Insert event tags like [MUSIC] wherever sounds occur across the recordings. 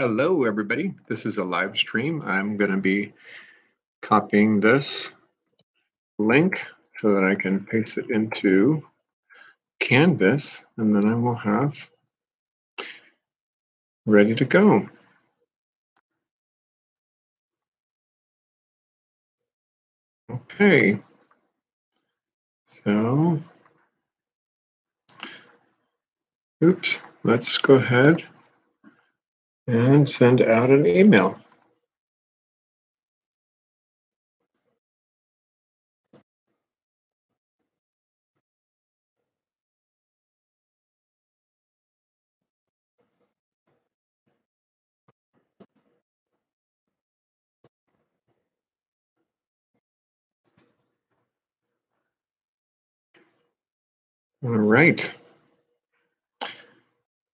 Hello, everybody. This is a live stream. I'm going to be copying this link so that I can paste it into Canvas, and then I will have ready to go. Okay. So, oops, let's go ahead and send out an email. All right.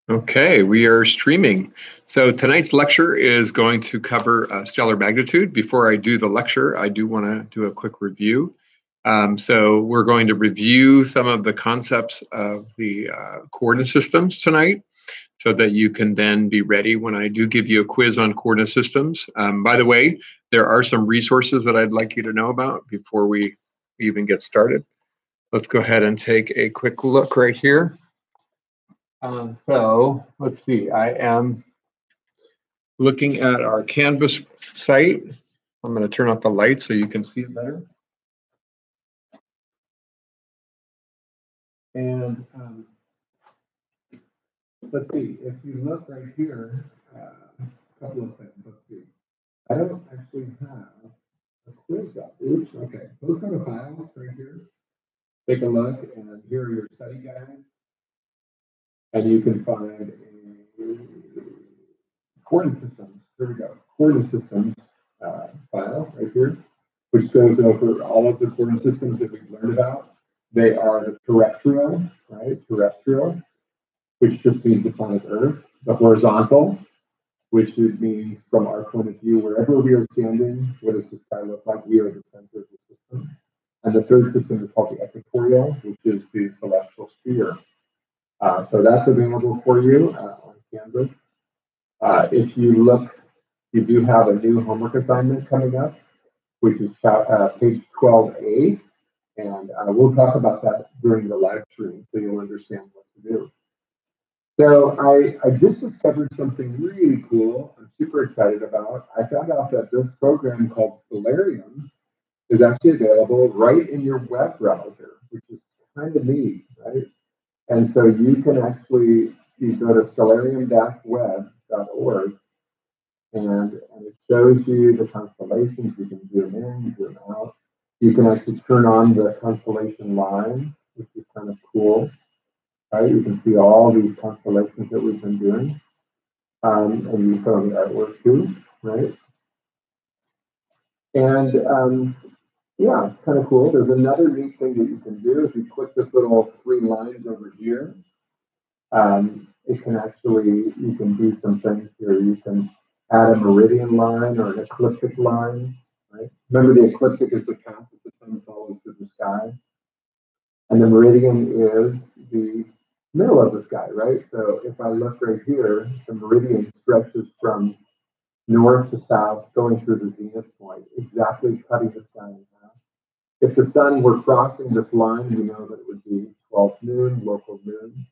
Okay, we are streaming. So tonight's lecture is going to cover uh, stellar magnitude. Before I do the lecture, I do want to do a quick review. Um, so we're going to review some of the concepts of the uh, coordinate systems tonight so that you can then be ready when I do give you a quiz on coordinate systems. Um, by the way, there are some resources that I'd like you to know about before we even get started. Let's go ahead and take a quick look right here. Um, so let's see, I am looking at our Canvas site. I'm going to turn off the light so you can see it better. And um, let's see, if you look right here, uh, a couple of things. Let's see. I don't actually have a quiz up. Oops, okay. Those kind of files right here take a look and here are your study guides. And you can find a coordinate systems, here we go, coordinate systems uh, file right here, which goes over all of the coordinate systems that we've learned about. They are the terrestrial, right, terrestrial, which just means the planet Earth, the horizontal, which means from our point of view, wherever we are standing, what does the sky look like? We are the center of the system. And the third system is called the equatorial, which is the celestial sphere. Uh, so that's available for you uh, on Canvas. Uh, if you look, you do have a new homework assignment coming up, which is uh, page 12A. And uh, we'll talk about that during the live stream so you'll understand what to do. So I, I just discovered something really cool I'm super excited about. I found out that this program called Stellarium is actually available right in your web browser, which is kind of neat, right? And so you can actually you go to stellarium-web.org and, and it shows you the constellations. You can zoom in, zoom out. You can actually turn on the constellation lines, which is kind of cool. Right? You can see all these constellations that we've been doing. Um, and you can put on the artwork too, right? And um, yeah, it's kind of cool. There's another neat thing that you can do. If you click this little three lines over here, um, it can actually, you can do some things here. You can add a meridian line or an ecliptic line, right? Remember the ecliptic is the path that the sun follows through the sky. And the meridian is the middle of the sky, right? So if I look right here, the meridian stretches from north to south, going through the zenith point, exactly cutting the sky in. If the sun were crossing this line, we know that it would be 12th noon, local noon.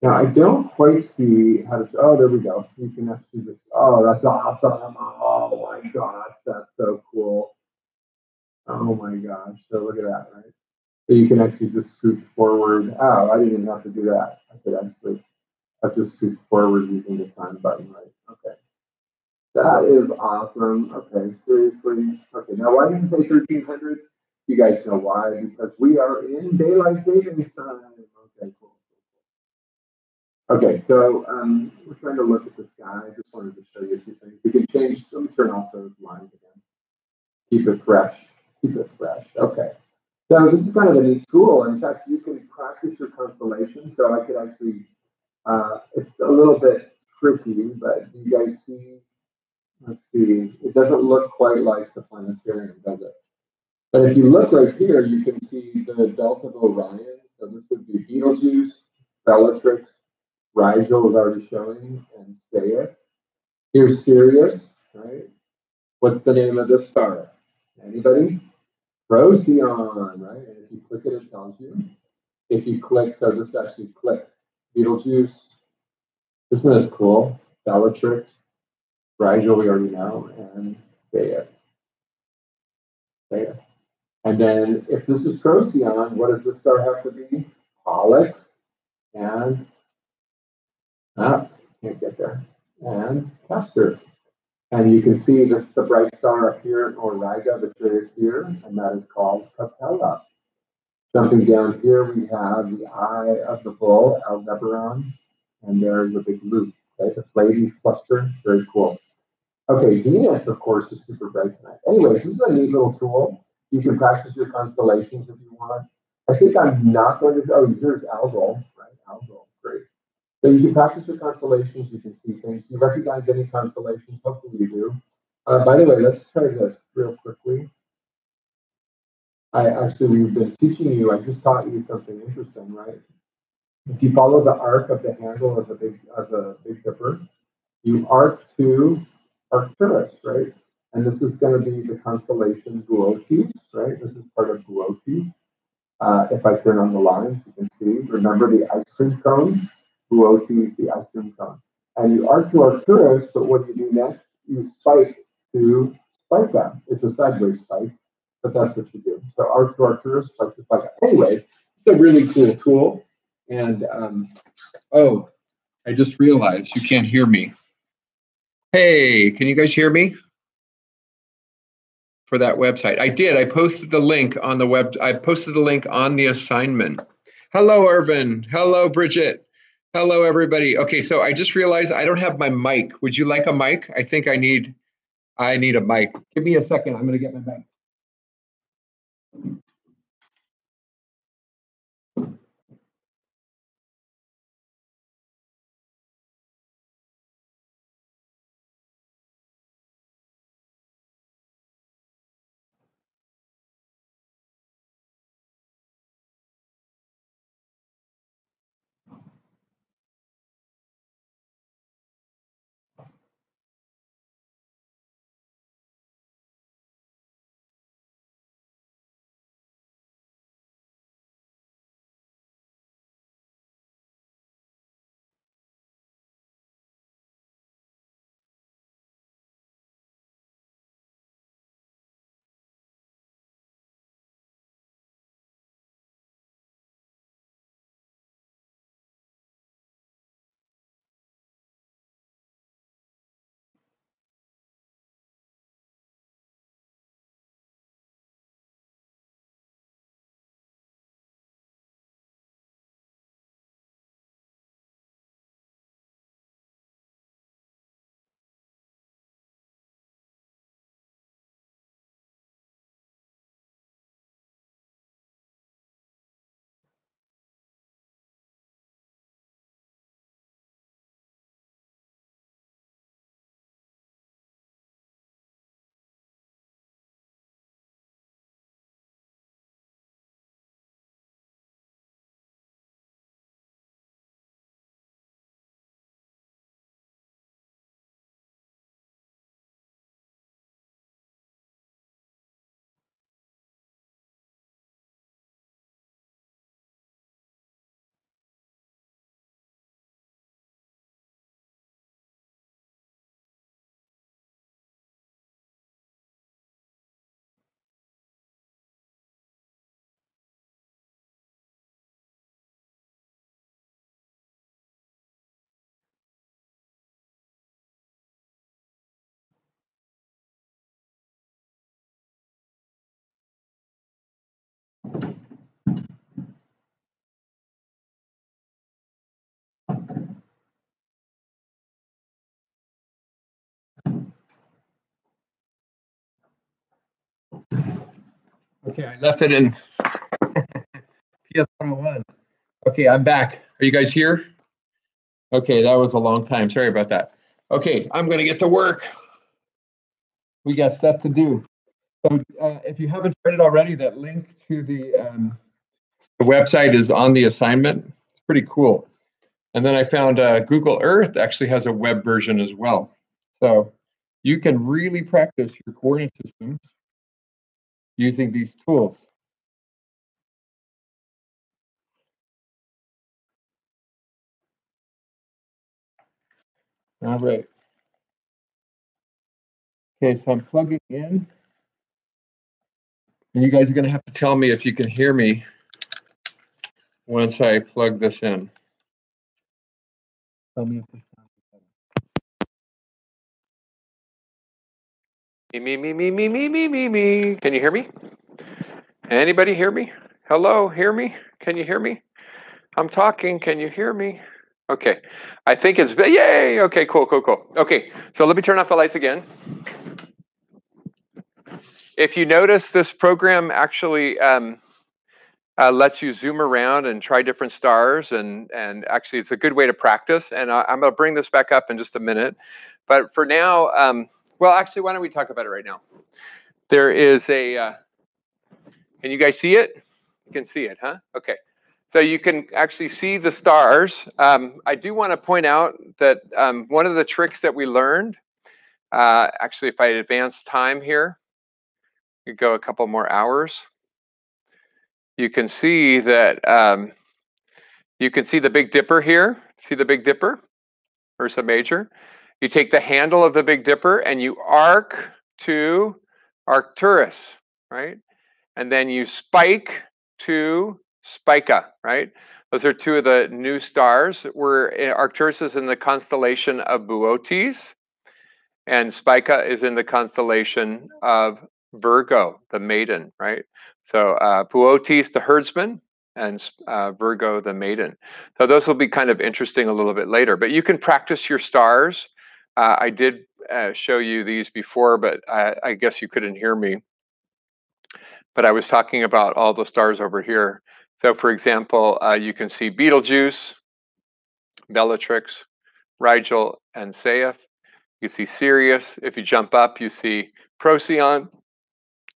Now, I don't quite see how to, oh, there we go. You can actually just, oh, that's awesome. Oh my gosh, that's so cool. Oh my gosh. So look at that, right? So you can actually just scoot forward. Oh, I didn't even have to do that. I could actually have just scoot forward using the time button, right? Okay. That is awesome. Okay, seriously. Okay, now why did you say 1300? You guys know why? Because we are in daylight savings time. Okay, cool. Okay, so um, we're trying to look at the sky. I just wanted to show you a few things. We can change, let me turn off those lines again. Keep it fresh. Keep it fresh. Okay. So this is kind of a neat tool. In fact, you can practice your constellation. So I could actually, uh, it's a little bit tricky, but do you guys see let's see, it doesn't look quite like the planetarium, does it? But if you look right here, you can see the belt of Orion. So this would be Betelgeuse, Bellatrix, Rigel is already showing, and Saiph. Here's Sirius, right? What's the name of the star? Anybody? Procyon, right? And if you click it, it tells you. If you click, so this actually clicked. Betelgeuse. Isn't this cool? Bellatrix, Rigel, we already know, and Theia. Theia. And then if this is Procyon, what does this star have to be? Pollux and ah, can't get there. And Castor. And you can see this is the bright star up here in Auriga that's right here, and that is called Capella. Jumping down here, we have the eye of the bull, Aldebaran, and there's a big loop, right? The Pleiades cluster, very cool. Okay, Venus, of course, is super bright tonight. Anyways, this is a neat little tool. You can practice your constellations if you want. I think I'm not going to, oh, here's Algol, right? Algol, great. So you can practice your constellations, you can see things. You recognize any constellations, hopefully you do. Uh, by the way, let's try this real quickly. I actually, we've been teaching you, I just taught you something interesting, right? If you follow the arc of the handle of the big of the Big Dipper, you arc to Arcturus, right? And this is going to be the constellation Boötes, right? This is part of Boötes. Uh, if I turn on the lines, you can see, remember the ice cream cone? Boötes, the ice cream cone. And you arc to Arcturus, but what do you do next? You spike to Spica. It's a sideways spike, but that's what you do. So arc to Arcturus, spike to Spica. Anyways, it's a really cool tool. And um, oh, I just realized you can't hear me. Hey, can you guys hear me? For that website. I did. I posted the link on the web. I posted the link on the assignment. Hello, Irvin. Hello, Bridget. Hello, everybody. Okay, so I just realized I don't have my mic. Would you like a mic? I think I need I need a mic. Give me a second. I'm gonna get my mic. Okay, I left it in [LAUGHS] PS 101. Okay, I'm back. Are you guys here? Okay, that was a long time. Sorry about that. Okay, I'm going to get to work. We got stuff to do. So uh, if you haven't tried it already, that link to the, um, the website is on the assignment. It's pretty cool. And then I found uh, Google Earth actually has a web version as well. So you can really practice your coordinate systems using these tools. All right. Okay, so I'm plugging in. And you guys are going to have to tell me if you can hear me once I plug this in. Tell me if Me, me, me, me, me, me, me, me. Can you hear me? Anybody hear me? Hello, hear me? Can you hear me? I'm talking. Can you hear me? Okay. I think it's, yay. Okay, cool, cool, cool. Okay, so let me turn off the lights again. If you notice, this program actually um, uh, lets you zoom around and try different stars, and and actually it's a good way to practice. And I, am going to bring this back up in just a minute, but for now, um, well, actually, why don't we talk about it right now? There is a. Uh, can you guys see it? You can see it, huh? Okay. So you can actually see the stars. Um, I do want to point out that um, one of the tricks that we learned, uh, actually, if I advance time here, you go a couple more hours. You can see that um, you can see the Big Dipper here. See the Big Dipper, Ursa Major. You take the handle of the Big Dipper and you arc to Arcturus, right? And then you spike to Spica, right? Those are two of the new stars. Where eh, Arcturus is in the constellation of Boötes, and Spica is in the constellation of Virgo, the maiden, right? So uh, Boötes, the herdsman, and uh, Virgo, the maiden. So those will be kind of interesting a little bit later. But you can practice your stars. Uh, I did uh, show you these before, but I, I, guess you couldn't hear me. But I was talking about all the stars over here. So for example, uh, you can see Betelgeuse, Bellatrix, Rigel, and Saiph. You see Sirius. If you jump up, you see Procyon.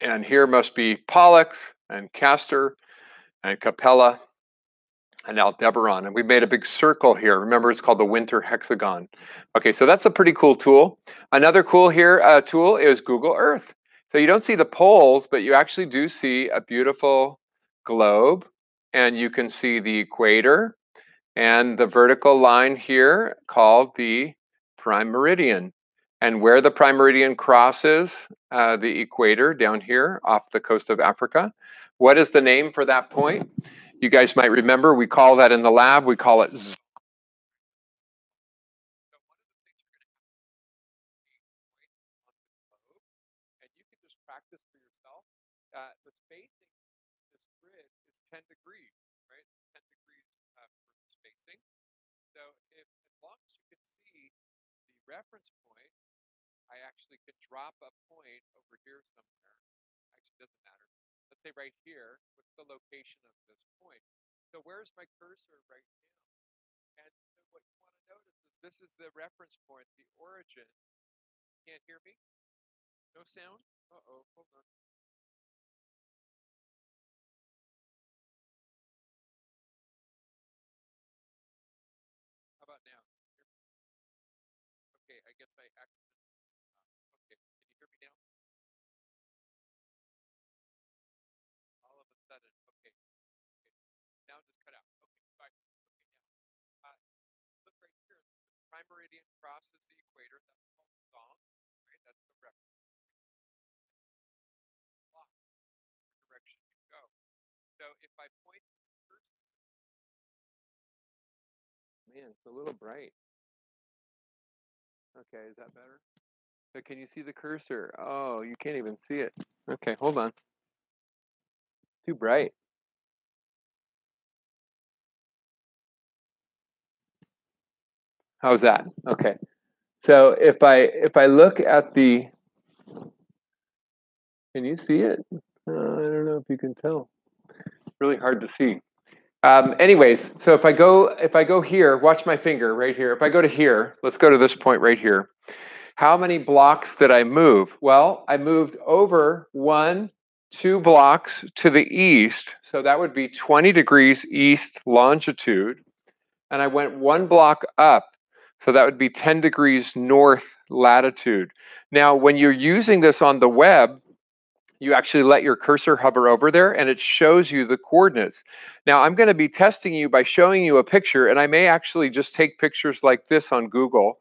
And here must be Pollux and Castor and Capella and Aldebaran. And we made a big circle here. Remember, it's called the winter hexagon. Okay, so that's a pretty cool tool. Another cool here uh, tool is Google Earth. So you don't see the poles, but you actually do see a beautiful globe. And you can see the equator and the vertical line here called the prime meridian. And where the prime meridian crosses uh, the equator down here off the coast of Africa, what is the name for that point? You guys might remember we call that in the lab, we call it Z. Uh, the spacing this grid is 10 degrees, right? 10 degrees for spacing. So if as long as you can see the reference point, I actually could drop a point over here somewhere. Actually, doesn't matter. Let's say right here. The location of this point? So where's my cursor right now? And so what you want to notice is this is the reference point, the origin. Can't hear me? No sound? Uh-oh, hold on. How about now? Okay, I guess I accidentally. Meridian crosses the equator. That's called right? That's the reference. direction you go. So if I point to the man, it's a little bright. Okay, is that better? Can you see the cursor? Oh, you can't even see it. Okay, hold on. Too bright. How's that? Okay. So if I if I look at the can you see it? Uh, I don't know if you can tell. Really hard to see. Um, anyways, so if I go if I go here, watch my finger right here. If I go to here, let's go to this point right here. How many blocks did I move? Well, I moved over one, two blocks to the east. So that would be 20 degrees east longitude. And I went one block up. So that would be 10 degrees north latitude. Now, when you're using this on the web, you actually let your cursor hover over there and it shows you the coordinates. Now I'm going to be testing you by showing you a picture and I may actually just take pictures like this on Google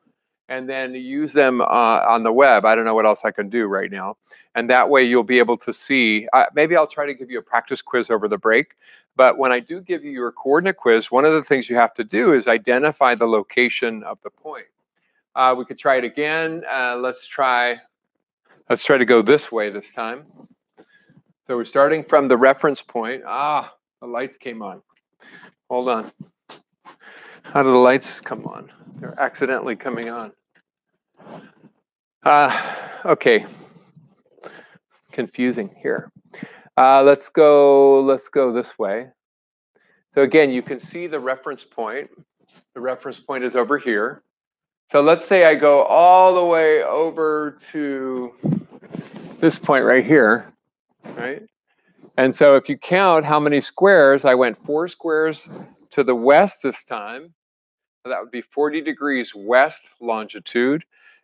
and then use them uh, on the web. I don't know what else I can do right now. And that way you'll be able to see, uh, maybe I'll try to give you a practice quiz over the break. But when I do give you your coordinate quiz, one of the things you have to do is identify the location of the point. Uh, we could try it again. Uh, let's try, let's try to go this way this time. So we're starting from the reference point. Ah, the lights came on. Hold on. How do the lights come on? They're accidentally coming on. Uh, okay. Confusing here. Uh, let's go, let's go this way. So again, you can see the reference point. The reference point is over here. So let's say I go all the way over to this point right here, right? And so if you count how many squares, I went four squares to the west this time. So that would be 40 degrees west longitude.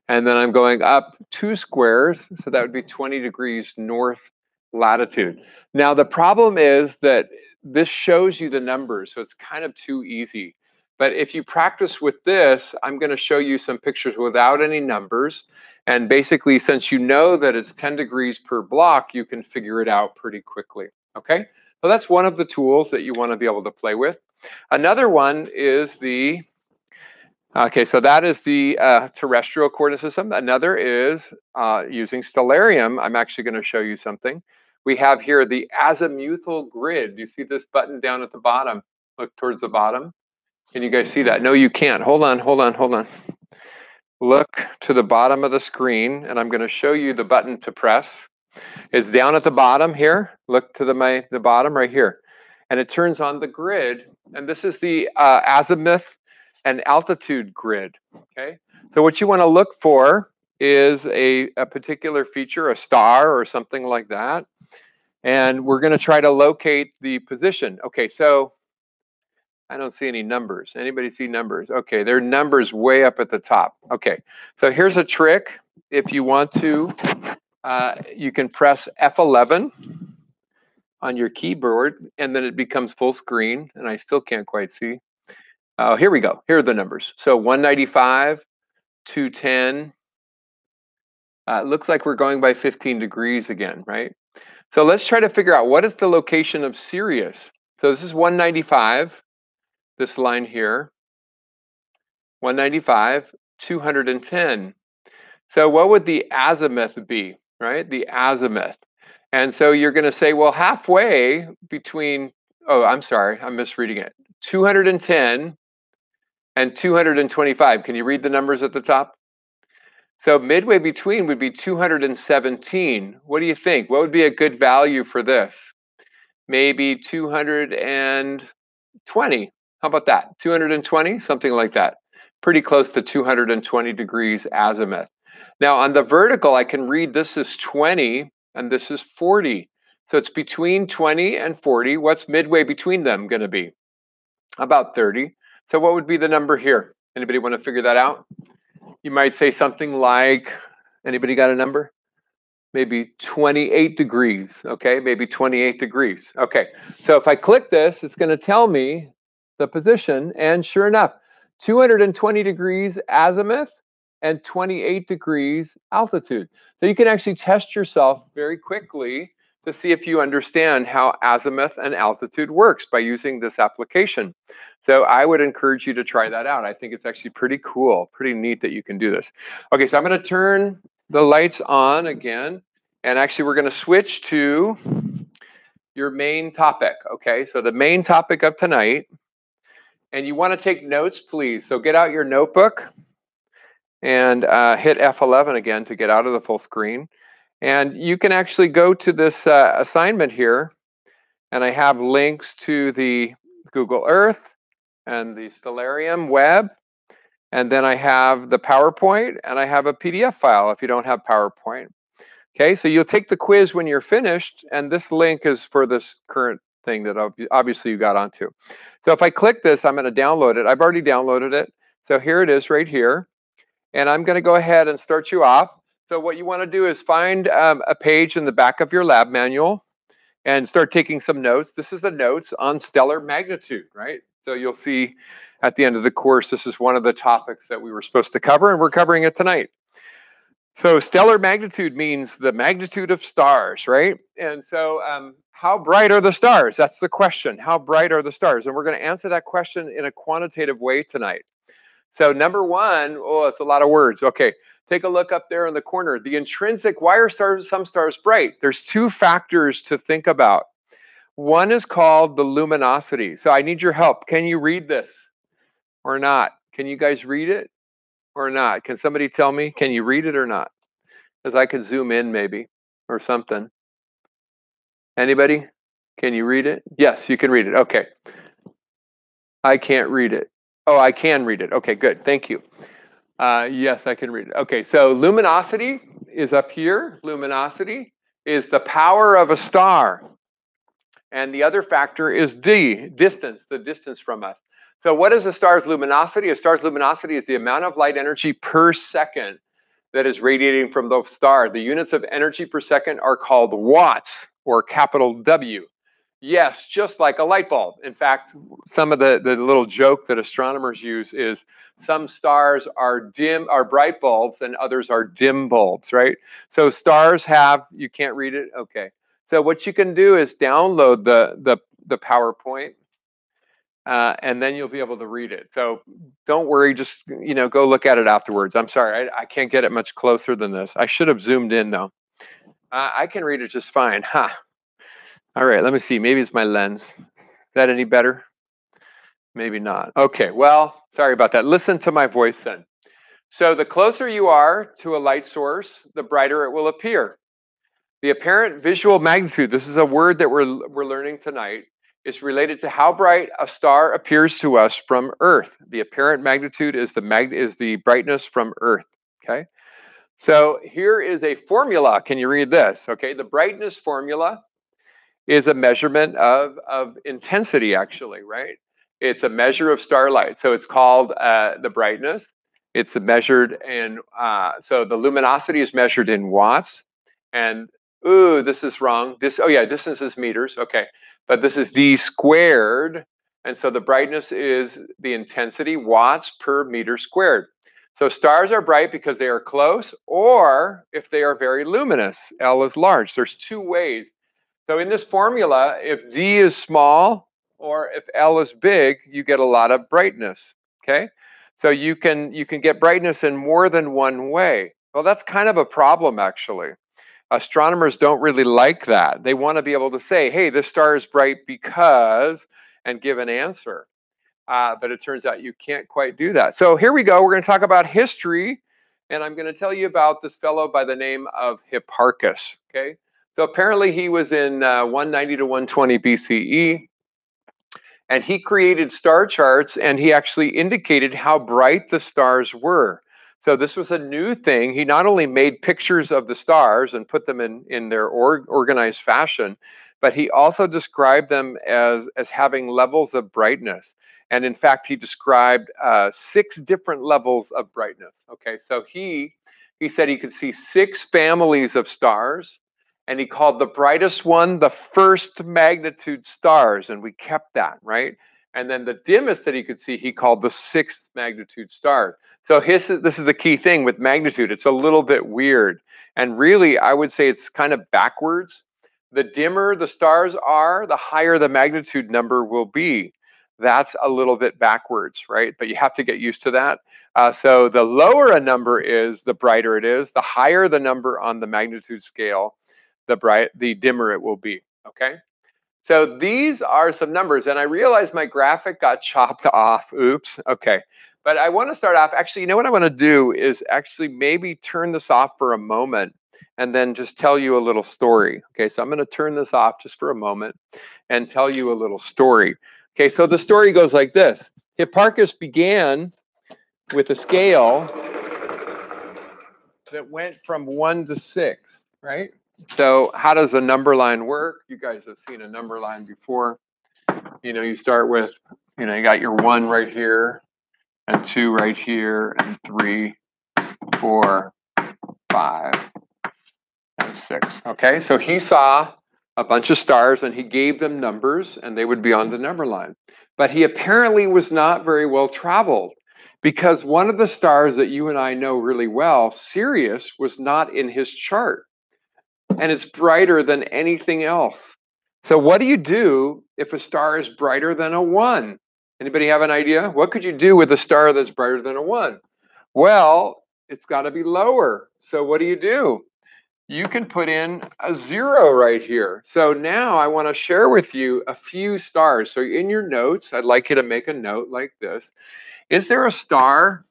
And then I'm going up two squares, so that would be 20 degrees north latitude. Now, the problem is that this shows you the numbers, so it's kind of too easy. But if you practice with this, I'm going to show you some pictures without any numbers. And basically, since you know that it's 10 degrees per block, you can figure it out pretty quickly. Okay, so that's one of the tools that you want to be able to play with. Another one is the, okay, so that is the uh, terrestrial coordinate system. Another is uh, using Stellarium. I'm actually going to show you something. We have here the azimuthal grid. You see this button down at the bottom? Look towards the bottom. Can you guys see that? No, you can't. Hold on, hold on, hold on. Look to the bottom of the screen, and I'm going to show you the button to press. It's down at the bottom here. Look to the, my, the bottom right here. And it turns on the grid. And this is the uh, azimuth and altitude grid. Okay. So what you want to look for is a, a particular feature, a star or something like that. And we're going to try to locate the position. Okay, so I don't see any numbers. Anybody see numbers? Okay, there are numbers way up at the top. Okay, so here's a trick. If you want to, uh, you can press F11 on your keyboard and then it becomes full screen and I still can't quite see. Oh, here we go. Here are the numbers. So 195, 210. Uh, looks like we're going by 15 degrees again, right? So let's try to figure out what is the location of Sirius. So this is 195 this line here, 195, 210. So what would the azimuth be, right? The azimuth. And so you're going to say, well, halfway between, oh, I'm sorry, I'm misreading it. 210 and 225. Can you read the numbers at the top? So midway between would be 217. What do you think? What would be a good value for this? Maybe 220. How about that? 220, something like that. Pretty close to 220 degrees azimuth. Now on the vertical, I can read this is 20 and this is 40. So it's between 20 and 40. What's midway between them going to be? About 30. So what would be the number here? Anybody want to figure that out? You might say something like, anybody got a number? Maybe 28 degrees, okay? Maybe 28 degrees. Okay, so if I click this, it's going to tell me the position. And sure enough, 220 degrees azimuth and 28 degrees altitude. So you can actually test yourself very quickly to see if you understand how azimuth and altitude works by using this application. So I would encourage you to try that out. I think it's actually pretty cool, pretty neat that you can do this. Okay, so I'm going to turn the lights on again. And actually, we're going to switch to your main topic. Okay, so the main topic of tonight and you want to take notes, please. So get out your notebook and uh, hit F11 again to get out of the full screen. And you can actually go to this uh, assignment here, and I have links to the Google Earth and the Stellarium web, and then I have the PowerPoint, and I have a PDF file if you don't have PowerPoint. Okay, so you'll take the quiz when you're finished, and this link is for this current thing that obviously you got onto. So if I click this, I'm going to download it. I've already downloaded it. So here it is right here. And I'm going to go ahead and start you off. So what you want to do is find um, a page in the back of your lab manual and start taking some notes. This is the notes on stellar magnitude, right? So you'll see at the end of the course, this is one of the topics that we were supposed to cover, and we're covering it tonight. So stellar magnitude means the magnitude of stars, right? And so um, how bright are the stars? That's the question. How bright are the stars? And we're going to answer that question in a quantitative way tonight. So number one, oh, it's a lot of words. Okay, take a look up there in the corner. The intrinsic, why are stars, some stars bright? There's two factors to think about. One is called the luminosity. So I need your help. Can you read this or not? Can you guys read it or not? Can somebody tell me? Can you read it or not? Because I could zoom in maybe or something. Anybody? Can you read it? Yes, you can read it. Okay. I can't read it. Oh, I can read it. Okay, good. Thank you. Uh, yes, I can read it. Okay, so luminosity is up here. Luminosity is the power of a star. And the other factor is D, distance, the distance from us. So what is a star's luminosity? A star's luminosity is the amount of light energy per second that is radiating from the star. The units of energy per second are called watts or capital W. Yes, just like a light bulb. In fact, some of the, the little joke that astronomers use is some stars are dim, are bright bulbs, and others are dim bulbs, right? So stars have, you can't read it? Okay. So what you can do is download the, the, the PowerPoint uh, and then you'll be able to read it. So don't worry, just you know, go look at it afterwards. I'm sorry, I, I can't get it much closer than this. I should have zoomed in though. Uh, I can read it just fine. Huh. All right, let me see. Maybe it's my lens. Is that any better? Maybe not. Okay, well, sorry about that. Listen to my voice then. So the closer you are to a light source, the brighter it will appear. The apparent visual magnitude, this is a word that we're, we're learning tonight, is related to how bright a star appears to us from Earth. The apparent magnitude is the mag- is the brightness from Earth. Okay. So here is a formula. Can you read this? Okay. The brightness formula is a measurement of, of intensity, actually, right? It's a measure of starlight. So it's called uh, the brightness. It's measured in, uh, so the luminosity is measured in watts. And, ooh, this is wrong. This, oh yeah, distance is meters. Okay but this is d squared. And so the brightness is the intensity, watts per meter squared. So stars are bright because they are close, or if they are very luminous, L is large. There's two ways. So in this formula, if D is small or if L is big, you get a lot of brightness. Okay. So you can you can get brightness in more than one way. Well, that's kind of a problem actually astronomers don't really like that. They want to be able to say, hey, this star is bright because, and give an answer. Uh, but it turns out you can't quite do that. So here we go. We're going to talk about history. And I'm going to tell you about this fellow by the name of Hipparchus. Okay. So apparently he was in uh, 190 to 120 BCE. And he created star charts and he actually indicated how bright the stars were. So this was a new thing. He not only made pictures of the stars and put them in, in their or, organized fashion, but he also described them as, as having levels of brightness. And in fact, he described uh, six different levels of brightness. Okay, so he he said he could see six families of stars, and he called the brightest one the first magnitude stars, and we kept that right. And then the dimmest that he could see, he called the sixth magnitude star. So his, this is the key thing with magnitude. It's a little bit weird. And really, I would say it's kind of backwards. The dimmer the stars are, the higher the magnitude number will be. That's a little bit backwards, right? But you have to get used to that. Uh, so the lower a number is, the brighter it is. The higher the number on the magnitude scale, the bright, the dimmer it will be. Okay. So these are some numbers, and I realized my graphic got [LAUGHS] chopped off. Oops. Okay. But I want to start off. Actually, you know what I want to do is actually maybe turn this off for a moment and then just tell you a little story. Okay, so I'm going to turn this off just for a moment and tell you a little story. Okay, so the story goes like this Hipparchus began with a scale that went from one to six, right? So, how does a number line work? You guys have seen a number line before. You know, you start with, you know, you got your one right here, and two right here, and three four, five, and six. Okay, so he saw a bunch of stars and he gave them numbers and they would be on the number line. But he apparently was not very well traveled because one of the stars that you and I know really well, Sirius, was not in his chart. And it's brighter than anything else. So what do you do if a star is brighter than a 1? Anybody have an idea? What could you do with a star that's brighter than a 1? Well, it's got to be lower. So what do you do? you can put in a zero right here. So now I want to share with you a few stars. So in your notes, I'd like you to make a note like this. Is there a star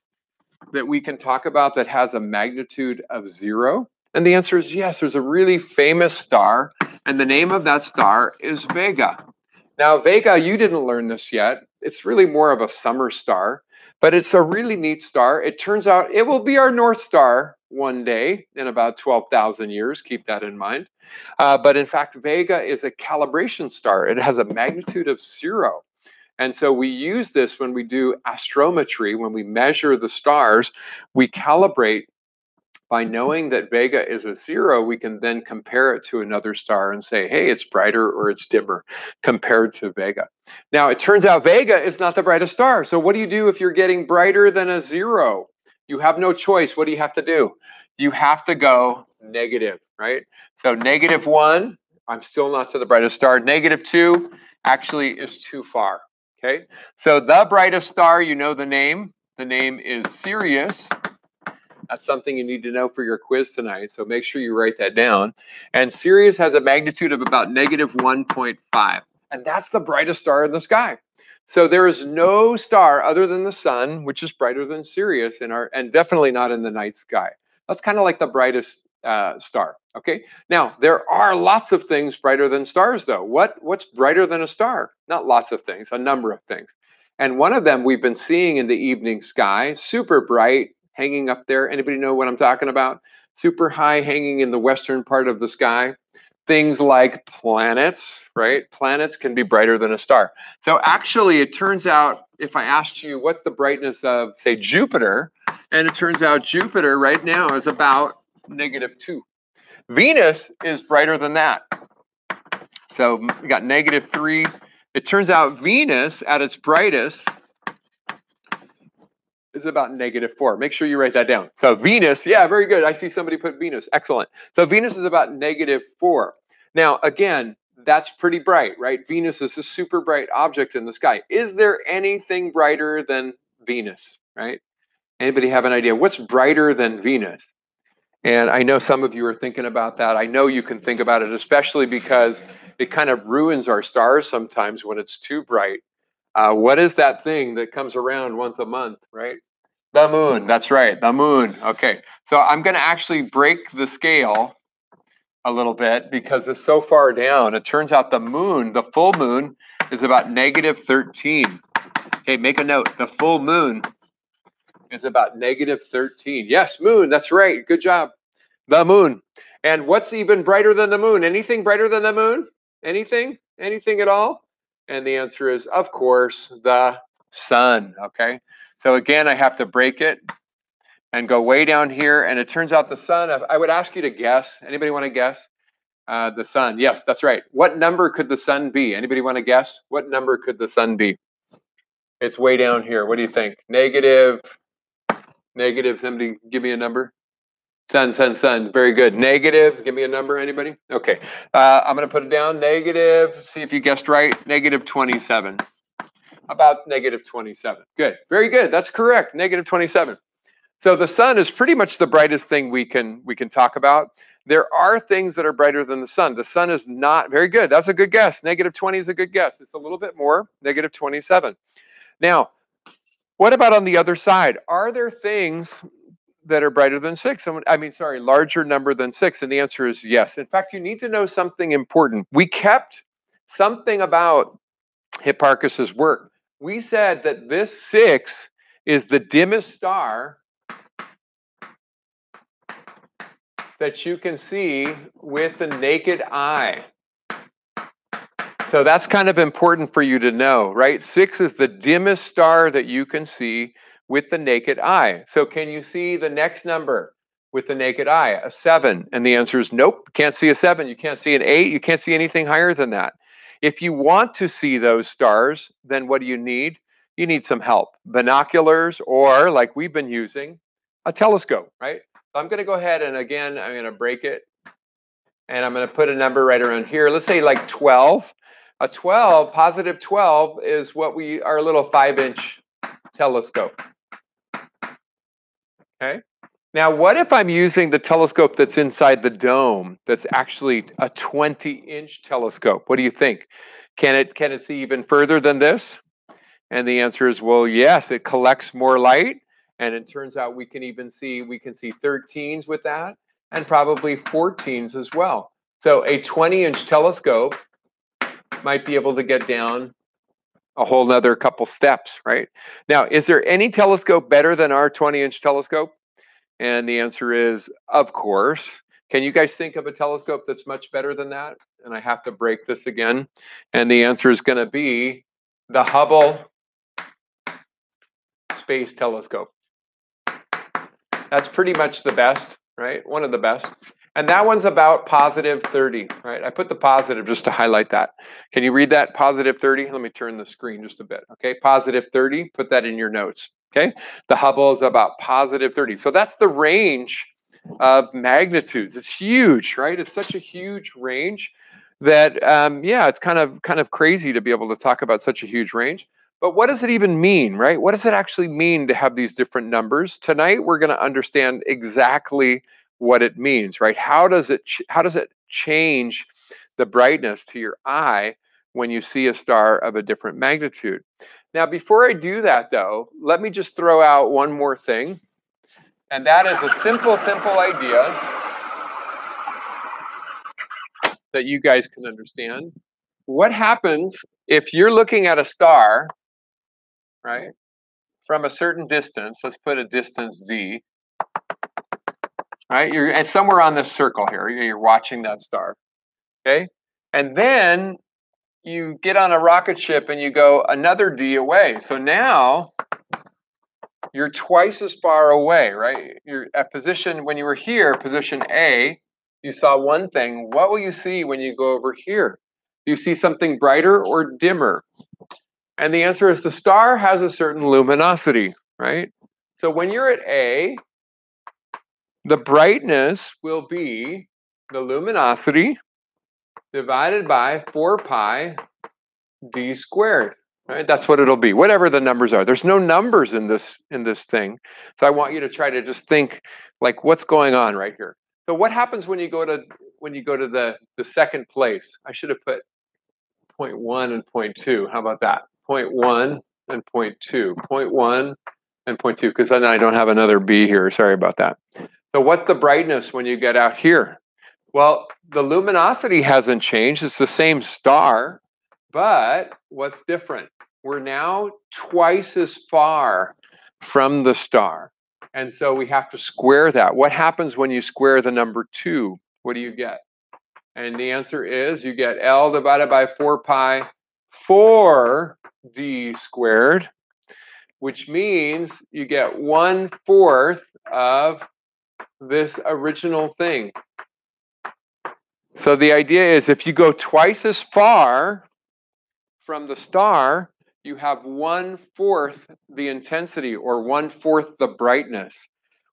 that we can talk about that has a magnitude of zero? And the answer is yes, there's a really famous star, and the name of that star is Vega. Now, Vega, you didn't learn this yet. It's really more of a summer star, but it's a really neat star. It turns out it will be our North Star one day in about 12,000 years. Keep that in mind. Uh, but in fact, Vega is a calibration star. It has a magnitude of zero. And so we use this when we do astrometry, when we measure the stars, we calibrate by knowing that Vega is a zero, we can then compare it to another star and say, hey, it's brighter or it's dimmer compared to Vega. Now, it turns out Vega is not the brightest star. So what do you do if you're getting brighter than a zero? You have no choice. What do you have to do? You have to go negative, right? So negative one, I'm still not to the brightest star. Negative two actually is too far, okay? So the brightest star, you know the name. The name is Sirius. That's something you need to know for your quiz tonight. So make sure you write that down. And Sirius has a magnitude of about negative 1.5. And that's the brightest star in the sky. So there is no star other than the sun, which is brighter than Sirius in our, and definitely not in the night sky. That's kind of like the brightest uh, star. Okay. Now there are lots of things brighter than stars, though. What what's brighter than a star? Not lots of things, a number of things. And one of them we've been seeing in the evening sky, super bright, hanging up there. Anybody know what I'm talking about? Super high, hanging in the western part of the sky things like planets, right? Planets can be brighter than a star. So actually, it turns out if I asked you what's the brightness of, say, Jupiter, and it turns out Jupiter right now is about negative two. Venus is brighter than that. So we got negative three. It turns out Venus at its brightest is about negative four. Make sure you write that down. So Venus, yeah, very good. I see somebody put Venus. Excellent. So Venus is about negative four. Now, again, that's pretty bright, right? Venus is a super bright object in the sky. Is there anything brighter than Venus, right? Anybody have an idea? What's brighter than Venus? And I know some of you are thinking about that. I know you can think about it, especially because it kind of ruins our stars sometimes when it's too bright. Uh, what is that thing that comes around once a month, right? The moon. That's right. The moon. Okay. So I'm going to actually break the scale a little bit because it's so far down. It turns out the moon, the full moon, is about negative 13. Okay, make a note. The full moon is about negative 13. Yes, moon. That's right. Good job. The moon. And what's even brighter than the moon? Anything brighter than the moon? Anything? Anything at all? And the answer is, of course, the sun. Okay. So again, I have to break it and go way down here. And it turns out the sun, I would ask you to guess. Anybody want to guess? Uh, the sun. Yes, that's right. What number could the sun be? Anybody want to guess? What number could the sun be? It's way down here. What do you think? Negative, negative. Somebody give me a number. Sun, sun, sun. Very good. Negative. Give me a number. Anybody? Okay. Uh, I'm going to put it down. Negative. See if you guessed right. Negative 27. About negative 27. Good. Very good. That's correct. Negative 27. So the sun is pretty much the brightest thing we can we can talk about. There are things that are brighter than the sun. The sun is not very good. That's a good guess. Negative 20 is a good guess. It's a little bit more, negative 27. Now, what about on the other side? Are there things that are brighter than six? I mean, sorry, larger number than six? And the answer is yes. In fact, you need to know something important. We kept something about Hipparchus's work. We said that this six is the dimmest star that you can see with the naked eye. So that's kind of important for you to know, right? Six is the dimmest star that you can see with the naked eye. So can you see the next number with the naked eye? A seven. And the answer is nope, can't see a seven. You can't see an eight. You can't see anything higher than that. If you want to see those stars, then what do you need? You need some help. Binoculars, or like we've been using, a telescope, right? So I'm going to go ahead and again, I'm going to break it and I'm going to put a number right around here. Let's say like 12. A 12, positive 12 is what we, our little five inch telescope. Okay. Now, what if I'm using the telescope that's inside the dome that's actually a 20 inch telescope? What do you think? Can it, can it see even further than this? And the answer is, well, yes, it collects more light. And it turns out we can even see, we can see 13s with that and probably 14s as well. So a 20 inch telescope might be able to get down a whole nother couple steps, right? Now, is there any telescope better than our 20 inch telescope? And the answer is, of course. Can you guys think of a telescope that's much better than that? And I have to break this again. And the answer is going to be the Hubble Space Telescope. That's pretty much the best, right? One of the best. And that one's about positive 30, right? I put the positive just to highlight that. Can you read that? Positive 30? Let me turn the screen just a bit. Okay, positive 30, put that in your notes. Okay, the Hubble is about positive 30. So that's the range of magnitudes. It's huge, right? It's such a huge range that, um, yeah, it's kind of kind of crazy to be able to talk about such a huge range. But what does it even mean, right? What does it actually mean to have these different numbers? Tonight, we're going to understand exactly what it means, right? How does it how does it change the brightness to your eye when you see a star of a different magnitude? Now, before I do that, though, let me just throw out one more thing, and that is a simple, simple idea that you guys can understand. What happens if you're looking at a star right? From a certain distance, let's put a distance d, right? You're and somewhere on this circle here, you're watching that star, okay? And then you get on a rocket ship and you go another d away. So now you're twice as far away, right? You're at position, when you were here, position A, you saw one thing. What will you see when you go over here? Do you see something brighter or dimmer? And the answer is the star has a certain luminosity, right? So when you're at A, the brightness will be the luminosity divided by 4 pi d squared. Right? That's what it'll be. Whatever the numbers are. There's no numbers in this in this thing. So I want you to try to just think like what's going on right here. So what happens when you go to when you go to the the second place? I should have put point 1 and point 2. How about that? point one and point two, point one and point two, because then I don't have another B here. Sorry about that. So what's the brightness when you get out here? Well, the luminosity hasn't changed. It's the same star, but what's different? We're now twice as far from the star. And so we have to square that. What happens when you square the number two? What do you get? And the answer is you get L divided by 4 pi 4 d squared, which means you get one fourth of this original thing. So the idea is if you go twice as far from the star, you have one fourth the intensity or one fourth the brightness.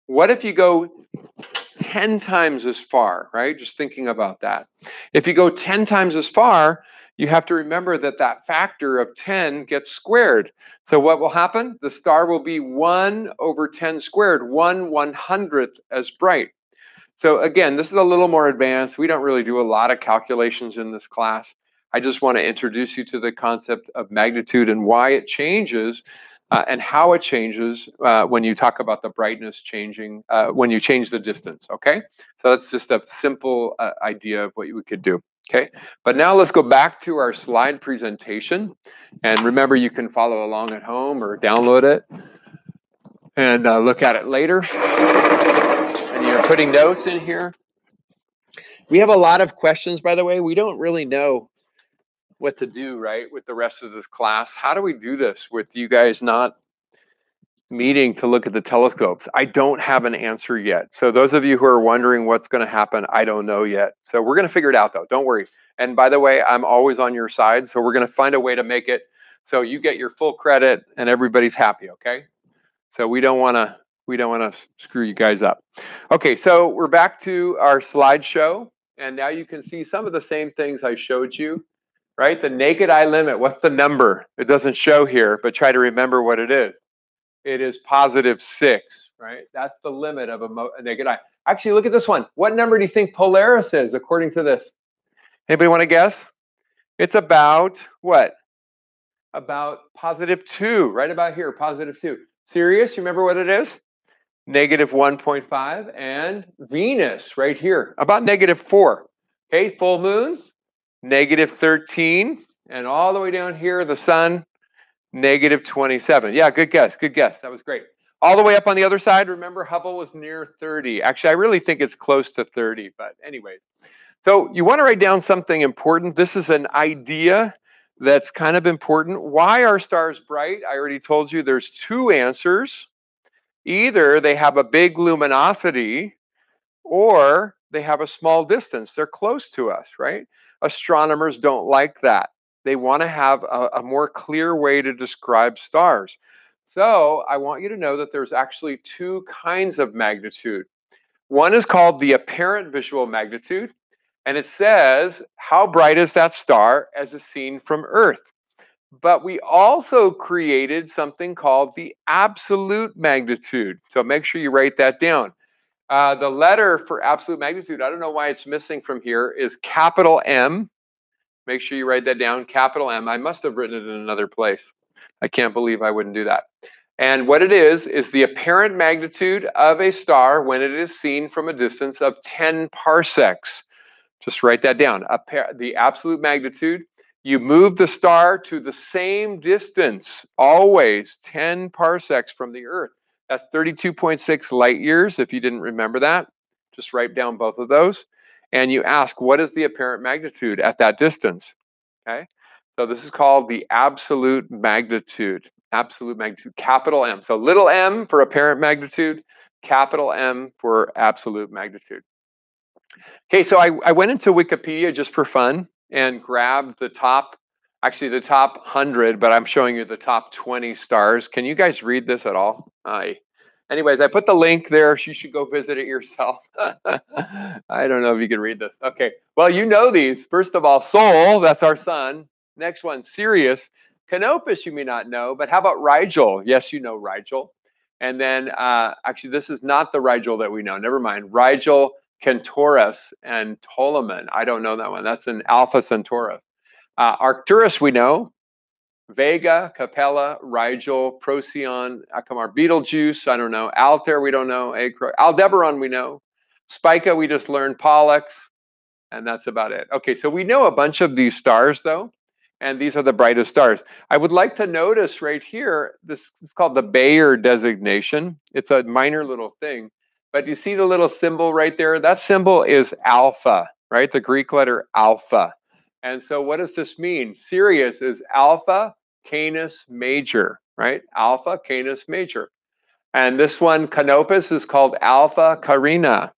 What if you go 10 times as far, right? Just thinking about that. If you go 10 times as far, you have to remember that that factor of 10 gets squared. So what will happen? The star will be 1 over 10 squared, 1 100th as bright. So again, this is a little more advanced. We don't really do a lot of calculations in this class. I just want to introduce you to the concept of magnitude and why it changes uh, and how it changes uh, when you talk about the brightness changing uh, when you change the distance, okay? So that's just a simple uh, idea of what we could do. Okay, but now let's go back to our slide presentation. And remember, you can follow along at home or download it and uh, look at it later. And you're putting notes in here. We have a lot of questions, by the way. We don't really know what to do, right, with the rest of this class. How do we do this with you guys not meeting to look at the telescopes. I don't have an answer yet. So those of you who are wondering what's going to happen, I don't know yet. So we're going to figure it out though. Don't worry. And by the way, I'm always on your side. So we're going to find a way to make it so you get your full credit and everybody's happy, okay? So we don't want to we don't want to screw you guys up. Okay, so we're back to our slideshow and now you can see some of the same things I showed you, right? The naked eye limit, what's the number? It doesn't show here, but try to remember what it is it is positive six, right? That's the limit of a, a, naked eye. Actually, look at this one. What number do you think Polaris is according to this? Anybody want to guess? It's about what? About positive two, right about here, positive two. Sirius, you remember what it is? Negative 1.5. And Venus, right here, about negative four. Okay, full moon, negative 13. And all the way down here, the sun, negative 27. Yeah, good guess. Good guess. That was great. All the way up on the other side, remember Hubble was near 30. Actually, I really think it's close to 30, but anyways. So you want to write down something important. This is an idea that's kind of important. Why are stars bright? I already told you there's two answers. Either they have a big luminosity or they have a small distance. They're close to us, right? Astronomers don't like that. They want to have a, a more clear way to describe stars. So I want you to know that there's actually two kinds of magnitude. One is called the apparent visual magnitude, and it says how bright is that star as is seen from Earth. But we also created something called the absolute magnitude. So make sure you write that down. Uh, the letter for absolute magnitude, I don't know why it's missing from here, is capital M. Make sure you write that down, capital M. I must have written it in another place. I can't believe I wouldn't do that. And what it is, is the apparent magnitude of a star when it is seen from a distance of 10 parsecs. Just write that down. The absolute magnitude, you move the star to the same distance, always 10 parsecs from the Earth. That's 32.6 light years, if you didn't remember that. Just write down both of those and you ask, what is the apparent magnitude at that distance? Okay. So this is called the absolute magnitude, absolute magnitude, capital M. So little m for apparent magnitude, capital M for absolute magnitude. Okay, so I, I went into Wikipedia just for fun and grabbed the top, actually the top 100, but I'm showing you the top 20 stars. Can you guys read this at all? I anyways, I put the link there. You should go visit it yourself. [LAUGHS] I don't know if you can read this. Okay. Well, you know these. First of all, Sol, that's our sun. Next one, Sirius. Canopus, you may not know, but how about Rigel? Yes, you know Rigel. And then, uh, actually, this is not the Rigel that we know. Never mind. Rigel, Centaurus, and Ptolemy. I don't know that one. That's an Alpha Centaurus. Uh, Arcturus, we know. Vega, Capella, Rigel, Procyon, Achernar, Betelgeuse, I don't know. Altair, we don't know. Acrux, Aldebaran, we know. Spica, we just learned. Pollux, and that's about it. Okay, so we know a bunch of these stars, though, and these are the brightest stars. I would like to notice right here, this is called the Bayer designation. It's a minor little thing, but you see the little symbol right there? That symbol is alpha, right? The Greek letter alpha. And so what does this mean? Sirius is alpha Canis Major, right? Alpha Canis Major. And this one, Canopus, is called Alpha Carina.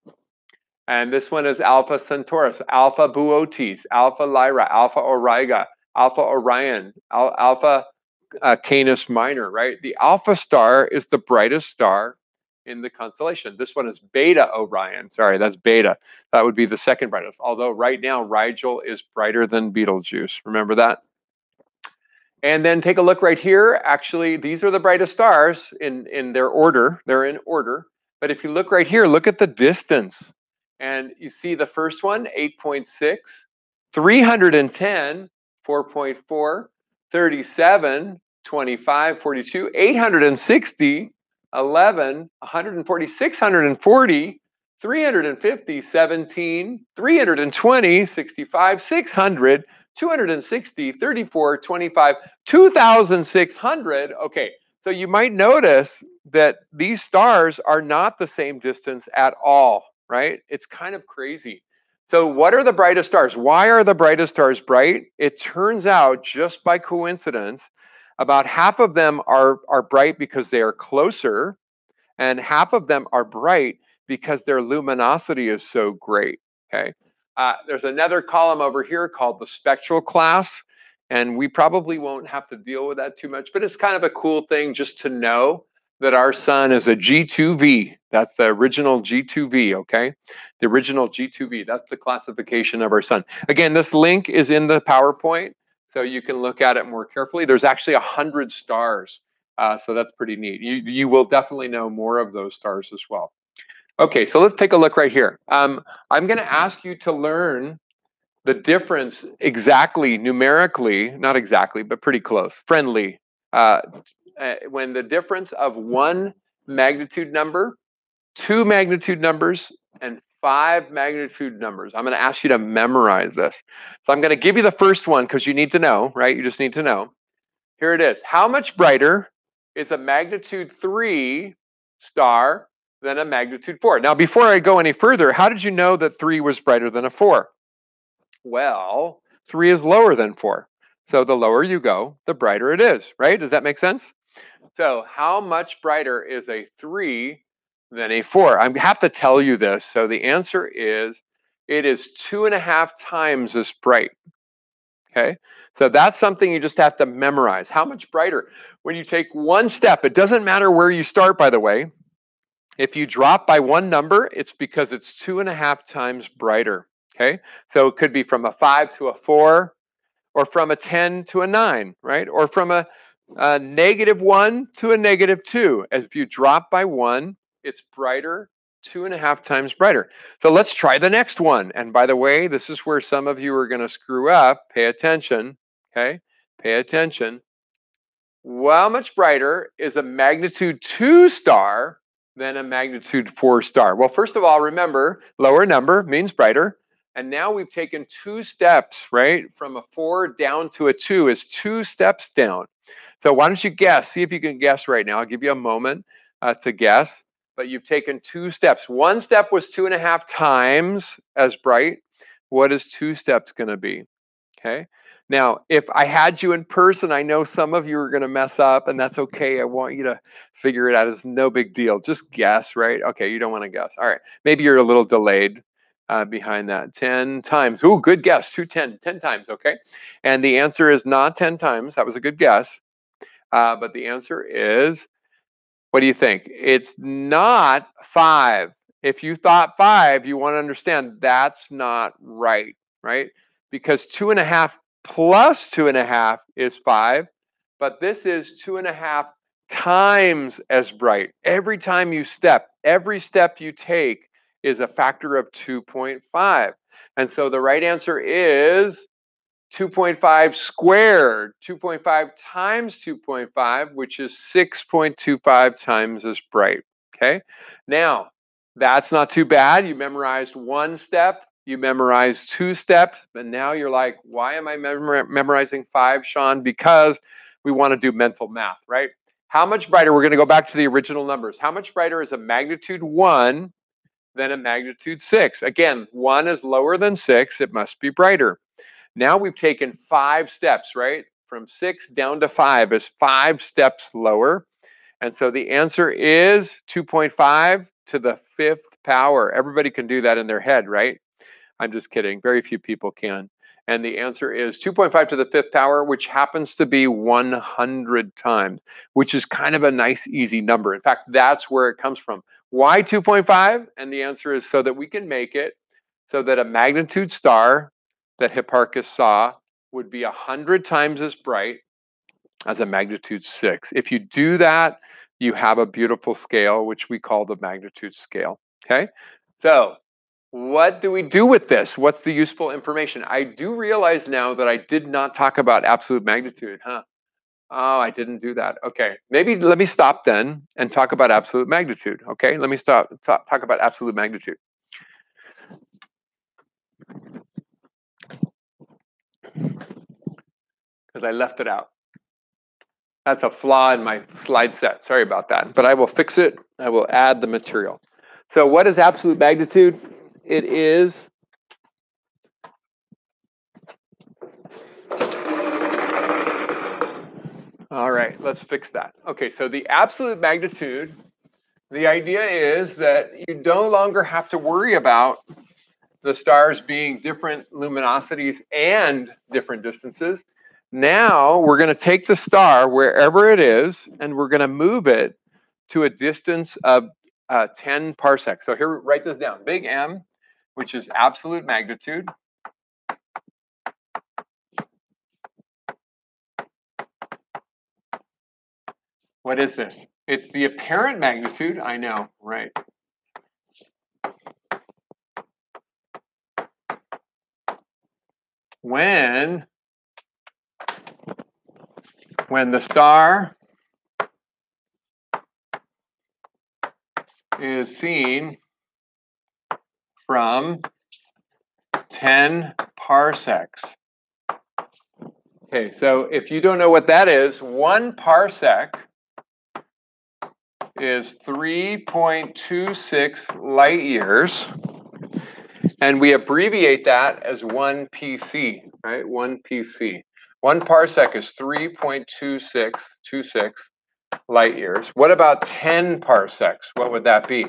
And this one is Alpha Centaurus, Alpha Boötes, Alpha Lyra, Alpha Auriga, Alpha Orion, Al Alpha uh, Canis Minor, right? The Alpha star is the brightest star in the constellation. This one is Beta Orion. Sorry, that's Beta. That would be the second brightest. Although right now, Rigel is brighter than Betelgeuse. Remember that? And then take a look right here. Actually, these are the brightest stars in, in their order. They're in order. But if you look right here, look at the distance. And you see the first one, 8.6, 310, 4.4, 37, 25, 42, 860, 11, 140, 640, 350, 17, 320, 65, 600, 260, 34, 25, 2,600. Okay, so you might notice that these stars are not the same distance at all, right? It's kind of crazy. So, what are the brightest stars? Why are the brightest stars bright? It turns out, just by coincidence, about half of them are, are bright because they are closer, and half of them are bright because their luminosity is so great. Okay. Uh, there's another column over here called the spectral class, and we probably won't have to deal with that too much, but it's kind of a cool thing just to know that our sun is a G2V. That's the original G2V, okay? The original G2V. That's the classification of our sun. Again, this link is in the PowerPoint, so you can look at it more carefully. There's actually a 100 stars, uh, so that's pretty neat. You, you will definitely know more of those stars as well. Okay, so let's take a look right here. Um, I'm going to ask you to learn the difference exactly numerically, not exactly, but pretty close, friendly, uh, uh, when the difference of one magnitude number, two magnitude numbers, and five magnitude numbers. I'm going to ask you to memorize this. So I'm going to give you the first one because you need to know, right? You just need to know. Here it is. How much brighter is a magnitude 3 star than a magnitude 4? Now, before I go any further, how did you know that 3 was brighter than a 4? Well, 3 is lower than 4. So the lower you go, the brighter it is, right? Does that make sense? So how much brighter is a 3 than a 4? I have to tell you this. So the answer is it is two and a half times as bright. Okay, so that's something you just have to memorize. How much brighter? When you take one step, it doesn't matter where you start, by the way. If you drop by one number, it's because it's two and a half times brighter. Okay, so it could be from a five to a four, or from a 10 to a nine, right? Or from a a negative one to a negative two. As if you drop by one, it's brighter, two and a half times brighter. So let's try the next one. And by the way, this is where some of you are going to screw up. Pay attention. Okay. Pay attention. How much brighter is a magnitude two star than a magnitude four star? Well, first of all, remember lower number means brighter. And now we've taken two steps, right? From a four down to a two is two steps down. So why don't you guess? See if you can guess right now. I'll give you a moment uh, to guess. But you've taken two steps. One step was two and a half times as bright. What is two steps going to be? Okay. Now, if I had you in person, I know some of you are going to mess up, and that's okay. I want you to figure it out. It's no big deal. Just guess, right? Okay, you don't want to guess. All right. Maybe you're a little delayed uh, behind that. 10 times. Ooh, good guess. Two, 10, 10 times. Okay. And the answer is not 10 times. That was a good guess. Uh, but the answer is, what do you think? It's not five. If you thought five, you want to understand that's not right, right? Because two and a half plus two and a half is five, but this is two and a half times as bright. Every time you step, every step you take is a factor of 2.5. And so the right answer is 2.5 squared, 2.5 times 2.5, which is 6.25 times as bright. Okay. Now, that's not too bad. You memorized one step, you memorize two steps, and now you're like, why am I memor memorizing five, Sean? Because we want to do mental math, right? How much brighter? We're going to go back to the original numbers. How much brighter is a magnitude one than a magnitude six? Again, one is lower than six, it must be brighter. Now we've taken five steps, right? From six down to five is five steps lower. And so the answer is 2.5 to the fifth power. Everybody can do that in their head, right? I'm just kidding. Very few people can. And the answer is 2.5 to the fifth power, which happens to be 100 times, which is kind of a nice, easy number. In fact, that's where it comes from. Why 2.5? And the answer is so that we can make it so that a magnitude star that Hipparchus saw would be 100 times as bright as a magnitude 6. If you do that, you have a beautiful scale, which we call the magnitude scale. Okay? So, what do we do with this? What's the useful information? I do realize now that I did not talk about absolute magnitude, huh? Oh, I didn't do that. Okay. Maybe let me stop then and talk about absolute magnitude. Okay. Let me stop talk, talk about absolute magnitude. because I left it out. That's a flaw in my slide set. Sorry about that. But I will fix it. I will add the material. So what is absolute magnitude? It is All right, let's fix that. Okay, so the absolute magnitude, the idea is that you no longer have to worry about the stars being different luminosities and different distances. Now we're going to take the star wherever it is and we're going to move it to a distance of uh, 10 parsecs. So here, write this down. Big M, which is absolute magnitude. What is this? It's the apparent magnitude. I know, right? When when the star is seen from 10 parsecs. Okay, so if you don't know what that is, one parsec is 3.26 light years. And we abbreviate that as 1 PC, right? 1 PC. One parsec is 3.2626 light years. What about 10 parsecs? What would that be?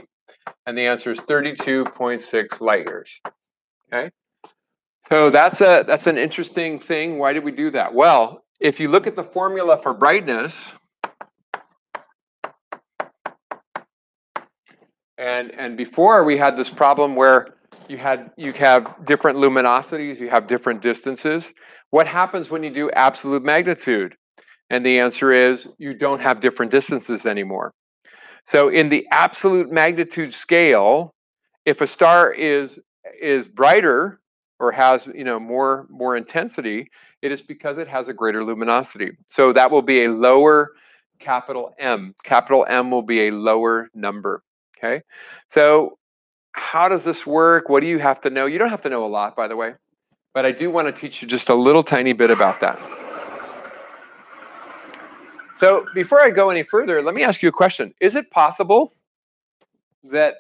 And the answer is 32.6 light years. Okay? So that's a that's an interesting thing. Why did we do that? Well, if you look at the formula for brightness, and and before we had this problem where you had you have different luminosities, you have different distances. What happens when you do absolute magnitude? And the answer is you don't have different distances anymore. So in the absolute magnitude scale, if a star is is brighter or has you know more more intensity, it is because it has a greater luminosity. So that will be a lower capital M. Capital M will be a lower number. Okay. So how does this work? What do you have to know? You don't have to know a lot, by the way, but I do want to teach you just a little tiny bit about that. So before I go any further, let me ask you a question. Is it possible that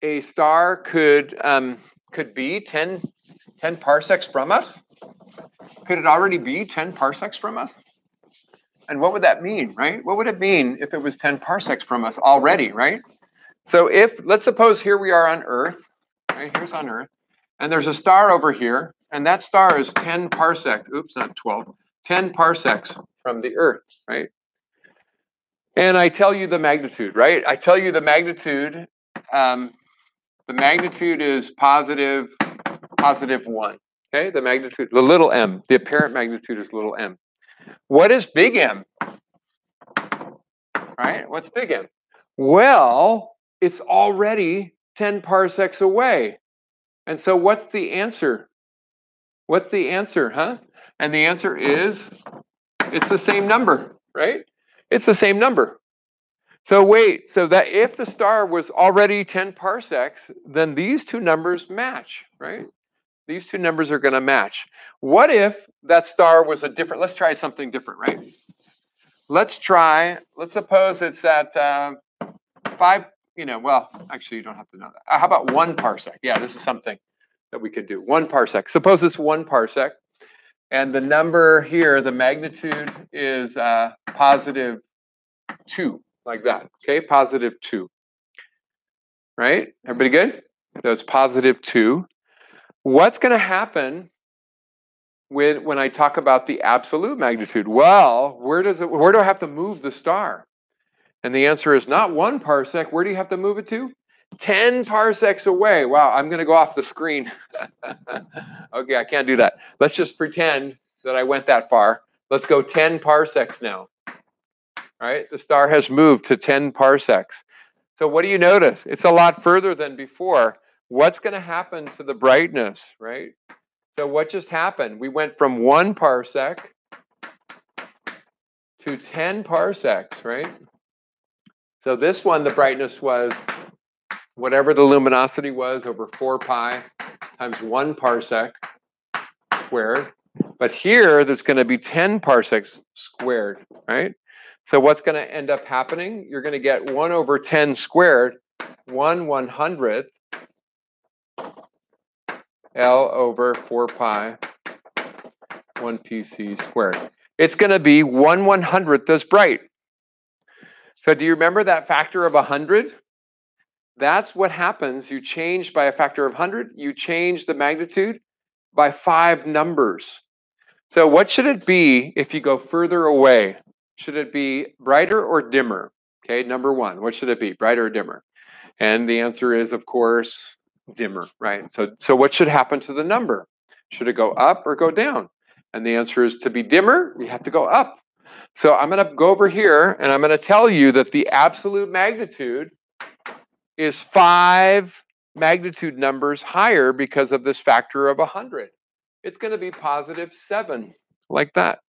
a star could um, could be 10, 10 parsecs from us? Could it already be 10 parsecs from us? And what would that mean, right? What would it mean if it was 10 parsecs from us already, right? So if, let's suppose here we are on Earth, right? Here's on Earth, and there's a star over here, and that star is 10 parsecs, oops, not 12, 10 parsecs from the Earth, right? And I tell you the magnitude, right? I tell you the magnitude. Um, the magnitude is positive, positive one. Okay, the magnitude, the little m, the apparent magnitude is little m. What is big M? Right? What's big M? Well, it's already 10 parsecs away. And so what's the answer? What's the answer, huh? And the answer is it's the same number, right? It's the same number. So wait, so that if the star was already 10 parsecs, then these two numbers match, right? These two numbers are going to match. What if that star was a different, let's try something different, right? Let's try, let's suppose it's at uh, five, you know, well, actually, you don't have to know that. Uh, how about one parsec? Yeah, this is something that we could do. One parsec. Suppose it's one parsec. And the number here, the magnitude is uh, positive 2, like that. Okay, positive 2. Right? Everybody good? That's positive 2. What's going to happen when, when I talk about the absolute magnitude? Well, where does it where do I have to move the star? And the answer is not one parsec. Where do you have to move it to? 10 parsecs away. Wow, I'm going to go off the screen. [LAUGHS] okay, I can't do that. Let's just pretend that I went that far. Let's go 10 parsecs now. All right, the star has moved to 10 parsecs. So what do you notice? It's a lot further than before. What's going to happen to the brightness, right? So what just happened? We went from one parsec to 10 parsecs, right? So this one, the brightness was whatever the luminosity was over 4 pi times 1 parsec squared. But here, there's going to be 10 parsecs squared, right? So what's going to end up happening? You're going to get 1 over 10 squared, 1 100th L over 4 pi 1 PC squared. it's going to be 1 100th as bright. So do you remember that factor of 100? That's what happens. You change by a factor of 100, you change the magnitude by five numbers. So what should it be if you go further away? Should it be brighter or dimmer? Okay, number one, what should it be, brighter or dimmer? And the answer is, of course, dimmer, right? So, so what should happen to the number? Should it go up or go down? And the answer is to be dimmer, you have to go up. So I'm going to go over here and I'm going to tell you that the absolute magnitude is five magnitude numbers higher because of this factor of 100. It's going to be positive 7, like that.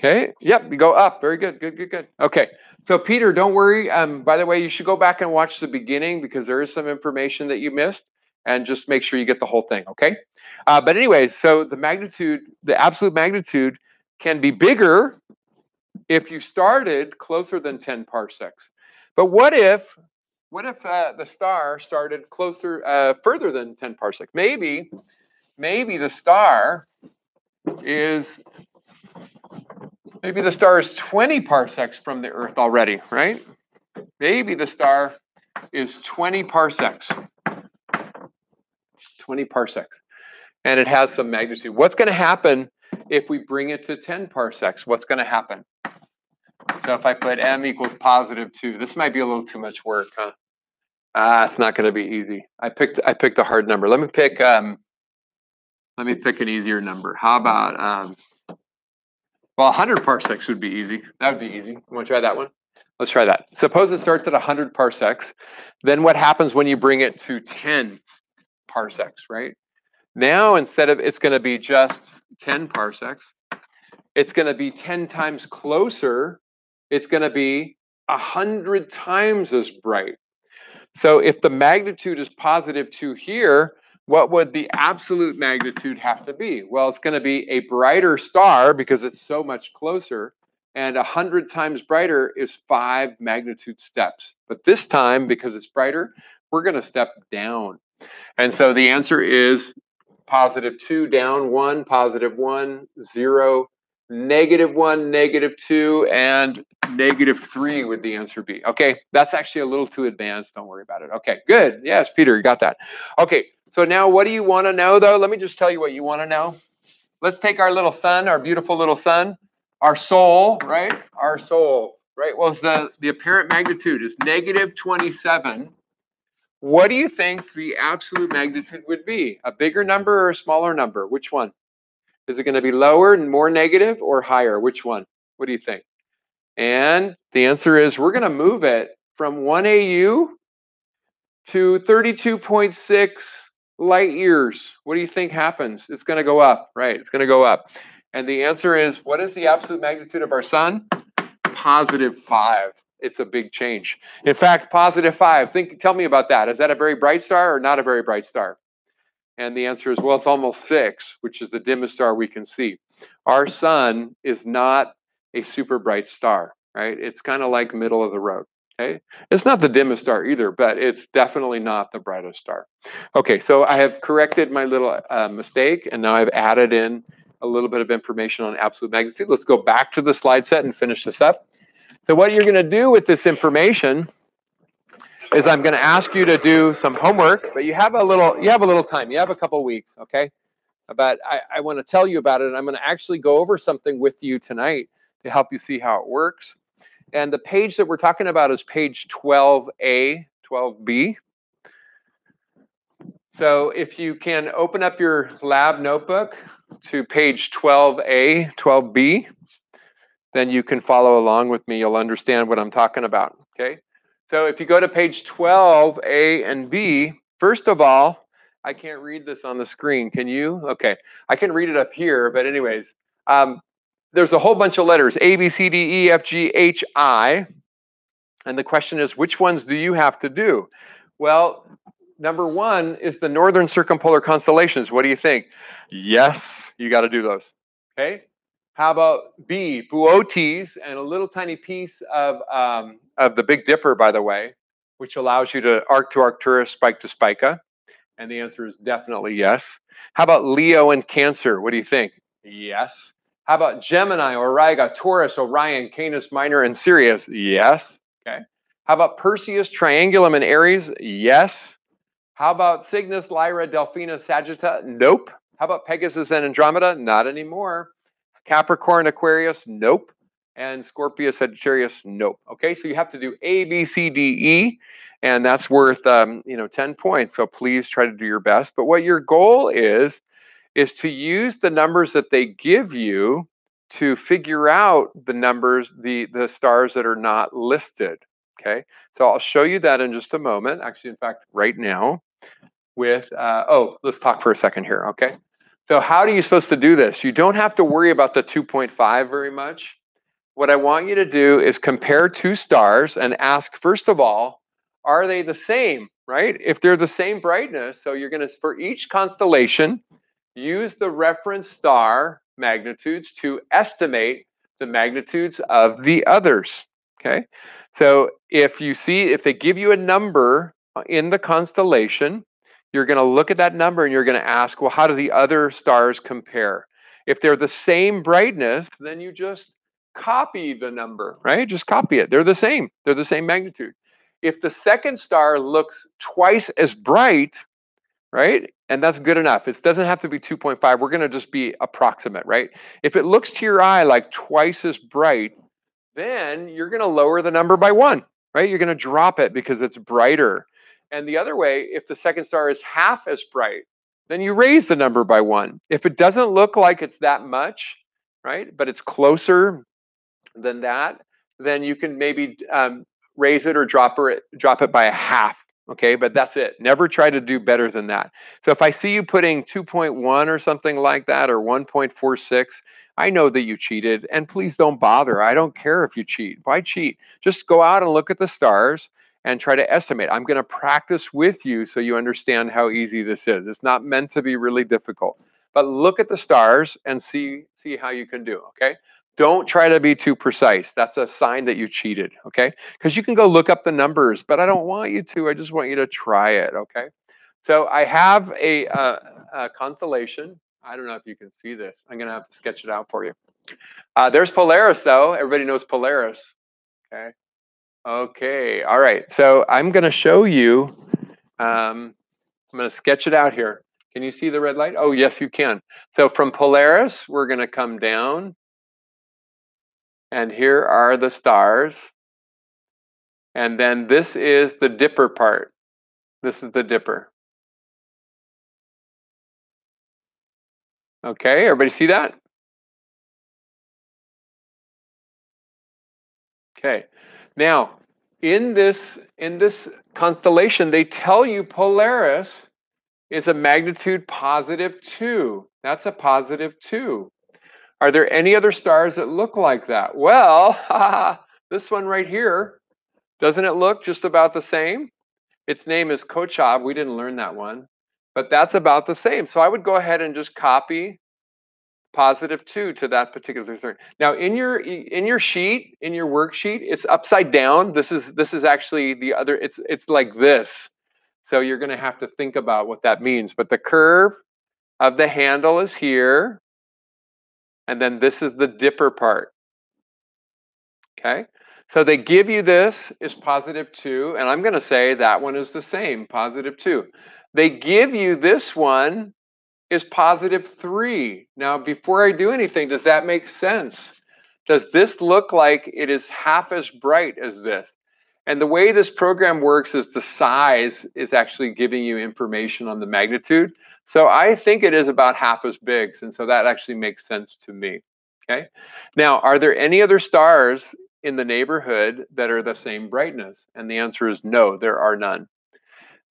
Okay, yep, you go up. Very good, good, good, good. Okay, so Peter, don't worry. Um, by the way, you should go back and watch the beginning because there is some information that you missed and just make sure you get the whole thing, okay? Uh, but anyways, so the magnitude, the absolute magnitude can be bigger if you started closer than 10 parsecs. But what if, what if uh, the star started closer, uh, further than 10 parsecs? Maybe, maybe the star is, maybe the star is 20 parsecs from the Earth already, right? Maybe the star is 20 parsecs. 20 parsecs. And it has some magnitude. What's going to happen if we bring it to 10 parsecs? What's going to happen? So if I put m equals positive 2, this might be a little too much work, huh? Ah, it's not going to be easy. I picked I picked a hard number. Let me pick um let me pick an easier number. How about um well, 100 parsecs would be easy. That would be easy. You want to try that one? Let's try that. Suppose it starts at 100 parsecs. Then what happens when you bring it to 10 parsecs, right? Now, instead of it's going to be just 10 parsecs, it's going to be 10 times closer. It's going to be a 100 times as bright. So if the magnitude is positive 2 here, what would the absolute magnitude have to be? Well, it's going to be a brighter star because it's so much closer. And 100 times brighter is 5 magnitude steps. But this time, because it's brighter, we're going to step down. And so the answer is positive 2 down 1, positive 1, 0, negative 1, negative 2, and negative 3 would the answer be. Okay, that's actually a little too advanced. Don't worry about it. Okay, good. Yes, Peter, you got that. Okay, so now what do you want to know, though? Let me just tell you what you want to know. Let's take our little sun, our beautiful little sun, our Sol, right? Our Sol, right? Well, the, the apparent magnitude is negative 27 what do you think the absolute magnitude would be? A bigger number or a smaller number? Which one? Is it going to be lower and more negative or higher? Which one? What do you think? And the answer is we're going to move it from 1 AU to 32.6 light years. What do you think happens? It's going to go up, right? It's going to go up. And the answer is what is the absolute magnitude of our sun? Positive 5 it's a big change. In fact, positive five. Think, tell me about that. Is that a very bright star or not a very bright star? And the answer is well, it's almost six, which is the dimmest star we can see. Our sun is not a super bright star, right? It's kind of like middle of the road. Okay, it's not the dimmest star either, but it's definitely not the brightest star. Okay, so I have corrected my little uh, mistake, and now I've added in a little bit of information on absolute magnitude. Let's go back to the slide set and finish this up. So what you're going to do with this information is I'm going to ask you to do some homework, but you have a little you have a little time. You have a couple weeks, okay? But I, I want to tell you about it, and I'm going to actually go over something with you tonight to help you see how it works. And the page that we're talking about is page 12A, 12B. So if you can open up your lab notebook to page 12A, 12B then you can follow along with me. You'll understand what I'm talking about. Okay. So if you go to page 12, A and B, first of all, I can't read this on the screen. Can you? Okay. I can read it up here, but anyways, um, there's a whole bunch of letters A, B, C, D, E, F, G, H, I. And the question is, which ones do you have to do? Well, number one is the northern circumpolar constellations. What do you think? Yes, you got to do those. Okay. How about B, Boötes, and a little tiny piece of, um, of the Big Dipper, by the way, which allows you to arc to Arcturus, spike to Spica? And the answer is definitely yes. How about Leo and Cancer? What do you think? Yes. How about Gemini, Auriga, Taurus, Orion, Canis Minor, and Sirius? Yes. Okay. How about Perseus, Triangulum, and Aries? Yes. How about Cygnus, Lyra, Delphina, Sagitta? Nope. How about Pegasus and Andromeda? Not anymore. Capricorn, Aquarius? Nope. And Scorpio, Sagittarius? Nope. Okay, so you have to do A, B, C, D, E, and that's worth um, you know 10 points. So please try to do your best. But what your goal is is to use the numbers that they give you to figure out the numbers, the, the stars that are not listed. Okay, so I'll show you that in just a moment. Actually, in fact, right now, with, uh, oh, let's talk for a second here, okay? So how are you supposed to do this? You don't have to worry about the 2.5 very much. What I want you to do is compare two stars and ask, first of all, are they the same, right? If they're the same brightness, so you're gonna, for each constellation, use the reference star magnitudes to estimate the magnitudes of the others. Okay, so if you see, if they give you a number in the constellation, you're going to look at that number and you're going to ask, well, how do the other stars compare? If they're the same brightness, then you just copy the number, right? Just copy it. They're the same, they're the same magnitude. If the second star looks twice as bright, right? And that's good enough. It doesn't have to be 2.5. We're going to just be approximate, right? If it looks to your eye like twice as bright, then you're going to lower the number by one, right? You're going to drop it because it's brighter. And the other way, if the second star is half as bright, then you raise the number by one. If it doesn't look like it's that much, right, but it's closer than that, then you can maybe um, raise it or drop it, drop it by a half Okay, but that's it. Never try to do better than that. So if I see you putting 2.1 or something like that or 1.46, I know that you cheated and please don't bother. I don't care if you cheat. Why cheat? Just go out and look at the stars and try to estimate. I'm going to practice with you so you understand how easy this is. It's not meant to be really difficult. But look at the stars and see see how you can do, okay? Don't try to be too precise. That's a sign that you cheated, okay? Because you can go look up the numbers, but I don't want you to. I just want you to try it, okay? So I have a, uh, a constellation. I don't know if you can see this. I'm going to have to sketch it out for you. Uh, there's Polaris, though. Everybody knows Polaris, okay? Okay, all right. So I'm going to show you. Um, I'm going to sketch it out here. Can you see the red light? Oh, yes, you can. So from Polaris, we're going to come down and here are the stars. And then this is the dipper part. This is the dipper. Okay, everybody see that? Okay. Now, in this in this constellation, they tell you Polaris is a magnitude positive 2. That's a positive 2. Are there any other stars that look like that? Well, [LAUGHS] this one right here, doesn't it look just about the same? Its name is Kochab. We didn't learn that one, but that's about the same. So I would go ahead and just copy positive 2 to that particular thing. Now in your in your sheet, in your worksheet, it's upside down. This is this is actually the other it's it's like this. So you're going to have to think about what that means. But the curve of the handle is here. And then this is the dipper part. Okay? So they give you this is positive 2, and I'm going to say that one is the same, positive 2. They give you this one is positive 3. Now, before I do anything, does that make sense? Does this look like it is half as bright as this? And the way this program works is the size is actually giving you information on the magnitude. So I think it is about half as big, and so that actually makes sense to me. Okay. Now, are there any other stars in the neighborhood that are the same brightness? And the answer is no, there are none.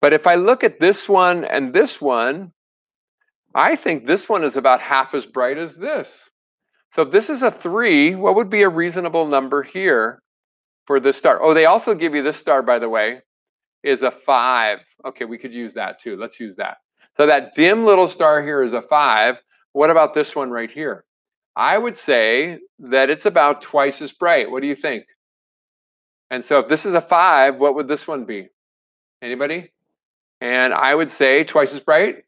But if I look at this one and this one, I think this one is about half as bright as this. So if this is a three, what would be a reasonable number here for this star? Oh, they also give you this star, by the way, is a five. Okay, we could use that too. Let's use that. So that dim little star here is a five. What about this one right here? I would say that it's about twice as bright. What do you think? And so if this is a five, what would this one be? Anybody? And I would say twice as bright,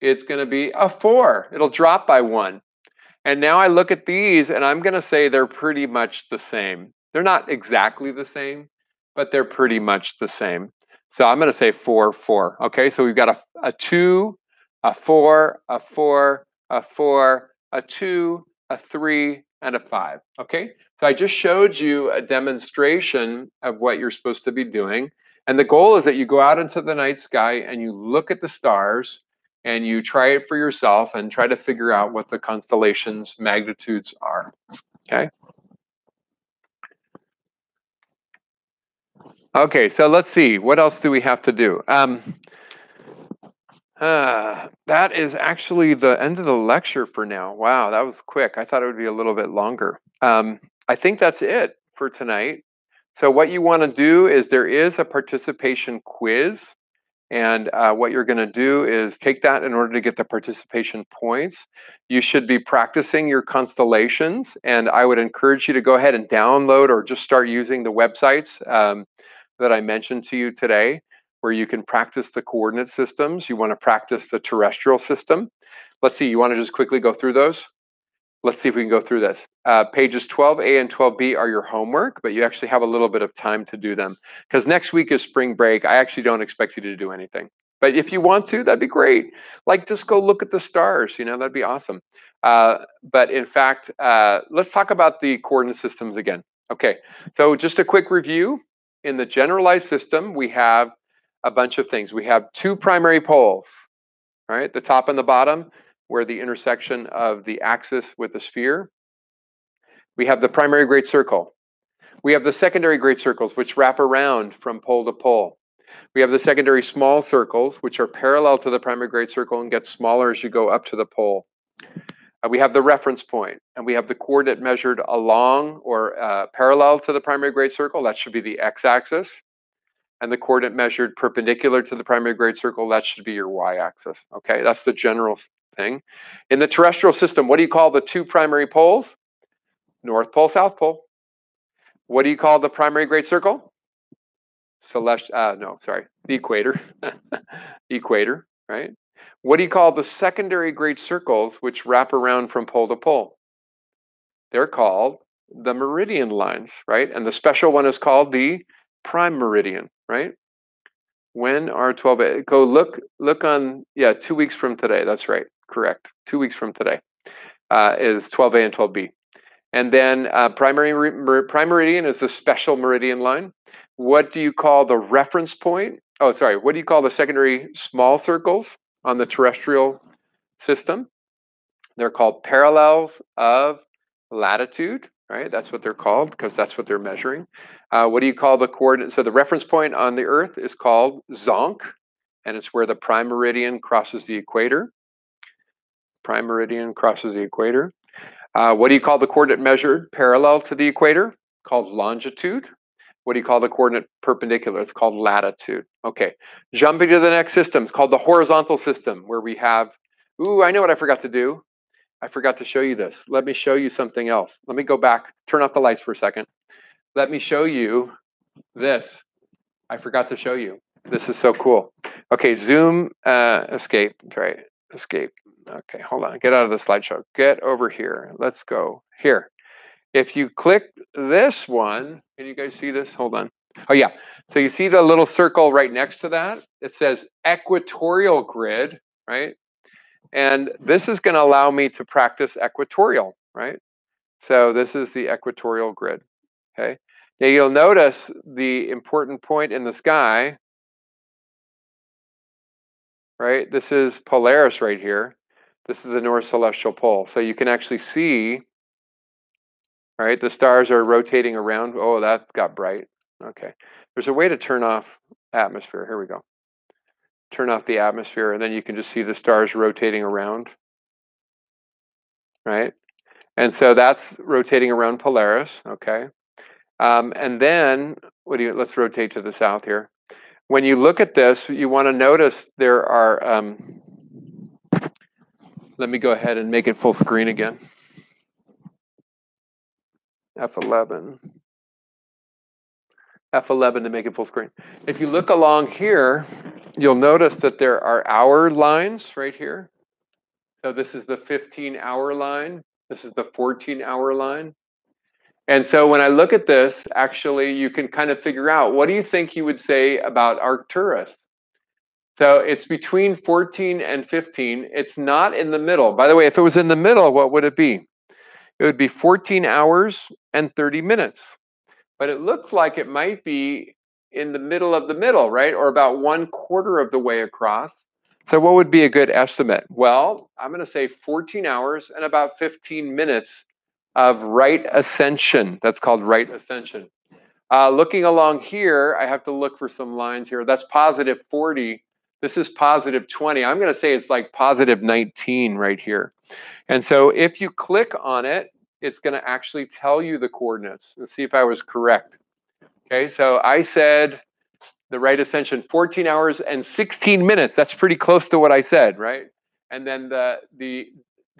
it's going to be a four. It'll drop by one. And now I look at these and I'm going to say they're pretty much the same. They're not exactly the same, but they're pretty much the same. So I'm going to say 4, 4. Okay, so we've got a, a 2, a 4, a 4, a 4, a 2, a 3, and a 5. Okay, so I just showed you a demonstration of what you're supposed to be doing. And the goal is that you go out into the night sky and you look at the stars and you try it for yourself and try to figure out what the constellation's magnitudes are. Okay. Okay, so let's see. What else do we have to do? Um, uh, that is actually the end of the lecture for now. Wow, that was quick. I thought it would be a little bit longer. Um, I think that's it for tonight. So what you want to do is there is a participation quiz. And uh, what you're going to do is take that in order to get the participation points. You should be practicing your constellations. And I would encourage you to go ahead and download or just start using the websites um, that I mentioned to you today, where you can practice the coordinate systems. You want to practice the terrestrial system. Let's see, you want to just quickly go through those? Let's see if we can go through this. Uh, pages 12A and 12B are your homework, but you actually have a little bit of time to do them. Because next week is spring break. I actually don't expect you to do anything. But if you want to, that'd be great. Like just go look at the stars, you know, that'd be awesome. Uh, but in fact, uh, let's talk about the coordinate systems again. Okay, so just a quick review. In the generalized system, we have a bunch of things. We have two primary poles, right? The top and the bottom where the intersection of the axis with the sphere. We have the primary great circle. We have the secondary great circles, which wrap around from pole to pole. We have the secondary small circles, which are parallel to the primary great circle and get smaller as you go up to the pole. Uh, we have the reference point, and we have the coordinate measured along or uh, parallel to the primary great circle. That should be the x-axis. And the coordinate measured perpendicular to the primary great circle, that should be your y-axis. Okay, that's the general thing. In the terrestrial system, what do you call the two primary poles? North Pole, South Pole. What do you call the primary great circle? Celestial, uh, no, sorry, the equator. [LAUGHS] equator, right? What do you call the secondary great circles which wrap around from pole to pole? They're called the meridian lines, right? And the special one is called the prime meridian, right? When are 12 go look look on yeah, 2 weeks from today. That's right correct. Two weeks from today uh, is 12A and 12B. And then uh, primary mer is the special meridian line. What do you call the reference point? Oh, sorry. What do you call the secondary small circles on the terrestrial system? They're called parallels of latitude, right? That's what they're called because that's what they're measuring. Uh, what do you call the coordinate? So the reference point on the Earth is called zonk, and it's where the prime meridian crosses the equator prime meridian crosses the equator. Uh, what do you call the coordinate measured parallel to the equator? Called longitude. What do you call the coordinate perpendicular? It's called latitude. Okay, jumping to the next system. It's called the horizontal system, where we have, ooh, I know what I forgot to do. I forgot to show you this. Let me show you something else. Let me go back, turn off the lights for a second. Let me show you this. I forgot to show you. This is so cool. Okay, zoom, uh, escape, right, escape. Okay, hold on. Get out of the slideshow. Get over here. Let's go here. If you click this one, can you guys see this? Hold on. Oh, yeah. So you see the little circle right next to that? It says equatorial grid, right? And this is going to allow me to practice equatorial, right? So this is the equatorial grid, okay? Now you'll notice the important point in the sky, right? This is Polaris right here. This is the North Celestial Pole. So you can actually see, right, the stars are rotating around. Oh, that got bright. Okay. There's a way to turn off atmosphere. Here we go. Turn off the atmosphere, and then you can just see the stars rotating around, right? And so that's rotating around Polaris, okay? Um, and then, what do you, let's rotate to the south here. When you look at this, you want to notice there are, um, let me go ahead and make it full screen again. F11. F11 to make it full screen. If you look along here, you'll notice that there are hour lines right here. So this is the 15 hour line. This is the 14 hour line. And so when I look at this, actually, you can kind of figure out what do you think you would say about Arcturus? So it's between 14 and 15. It's not in the middle. By the way, if it was in the middle, what would it be? It would be 14 hours and 30 minutes. But it looks like it might be in the middle of the middle, right? Or about one quarter of the way across. So what would be a good estimate? Well, I'm going to say 14 hours and about 15 minutes of right ascension. That's called right ascension. Uh, looking along here, I have to look for some lines here. That's positive 40. This is positive 20. I'm going to say it's like positive 19 right here. And so if you click on it, it's going to actually tell you the coordinates and see if I was correct. Okay, so I said the right ascension 14 hours and 16 minutes. That's pretty close to what I said, right? And then the the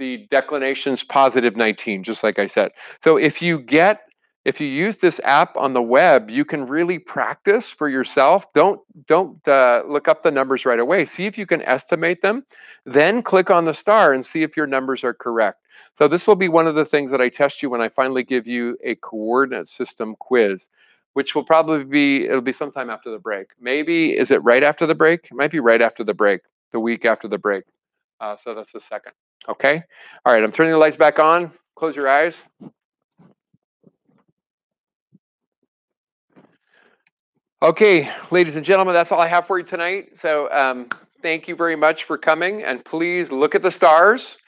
the declination's positive 19, just like I said. So if you get if you use this app on the web, you can really practice for yourself. Don't don't uh, look up the numbers right away. See if you can estimate them. Then click on the star and see if your numbers are correct. So this will be one of the things that I test you when I finally give you a coordinate system quiz, which will probably be it'll be sometime after the break. Maybe is it right after the break? It might be right after the break, the week after the break. Uh, so that's the second. Okay. All right. I'm turning the lights back on. Close your eyes. Okay, ladies and gentlemen, that's all I have for you tonight. So um, thank you very much for coming. And please look at the stars,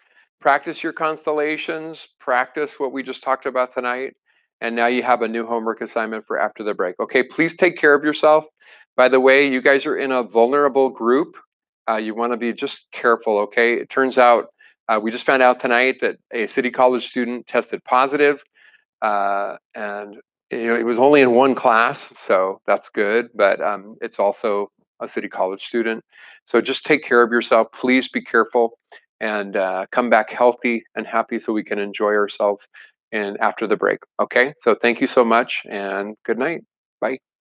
practice your constellations, practice what we just talked about tonight. And now you have a new homework assignment for after the break. Okay, please take care of yourself. By the way, you guys are in a vulnerable group. Uh, you want to be just careful, okay? It turns out uh, we just found out tonight that a City College student tested positive, uh, and you know, it was only in one class, so that's good, but um, it's also a City College student. So just take care of yourself. Please be careful and uh, come back healthy and happy so we can enjoy ourselves and after the break. Okay, so thank you so much and good night. Bye.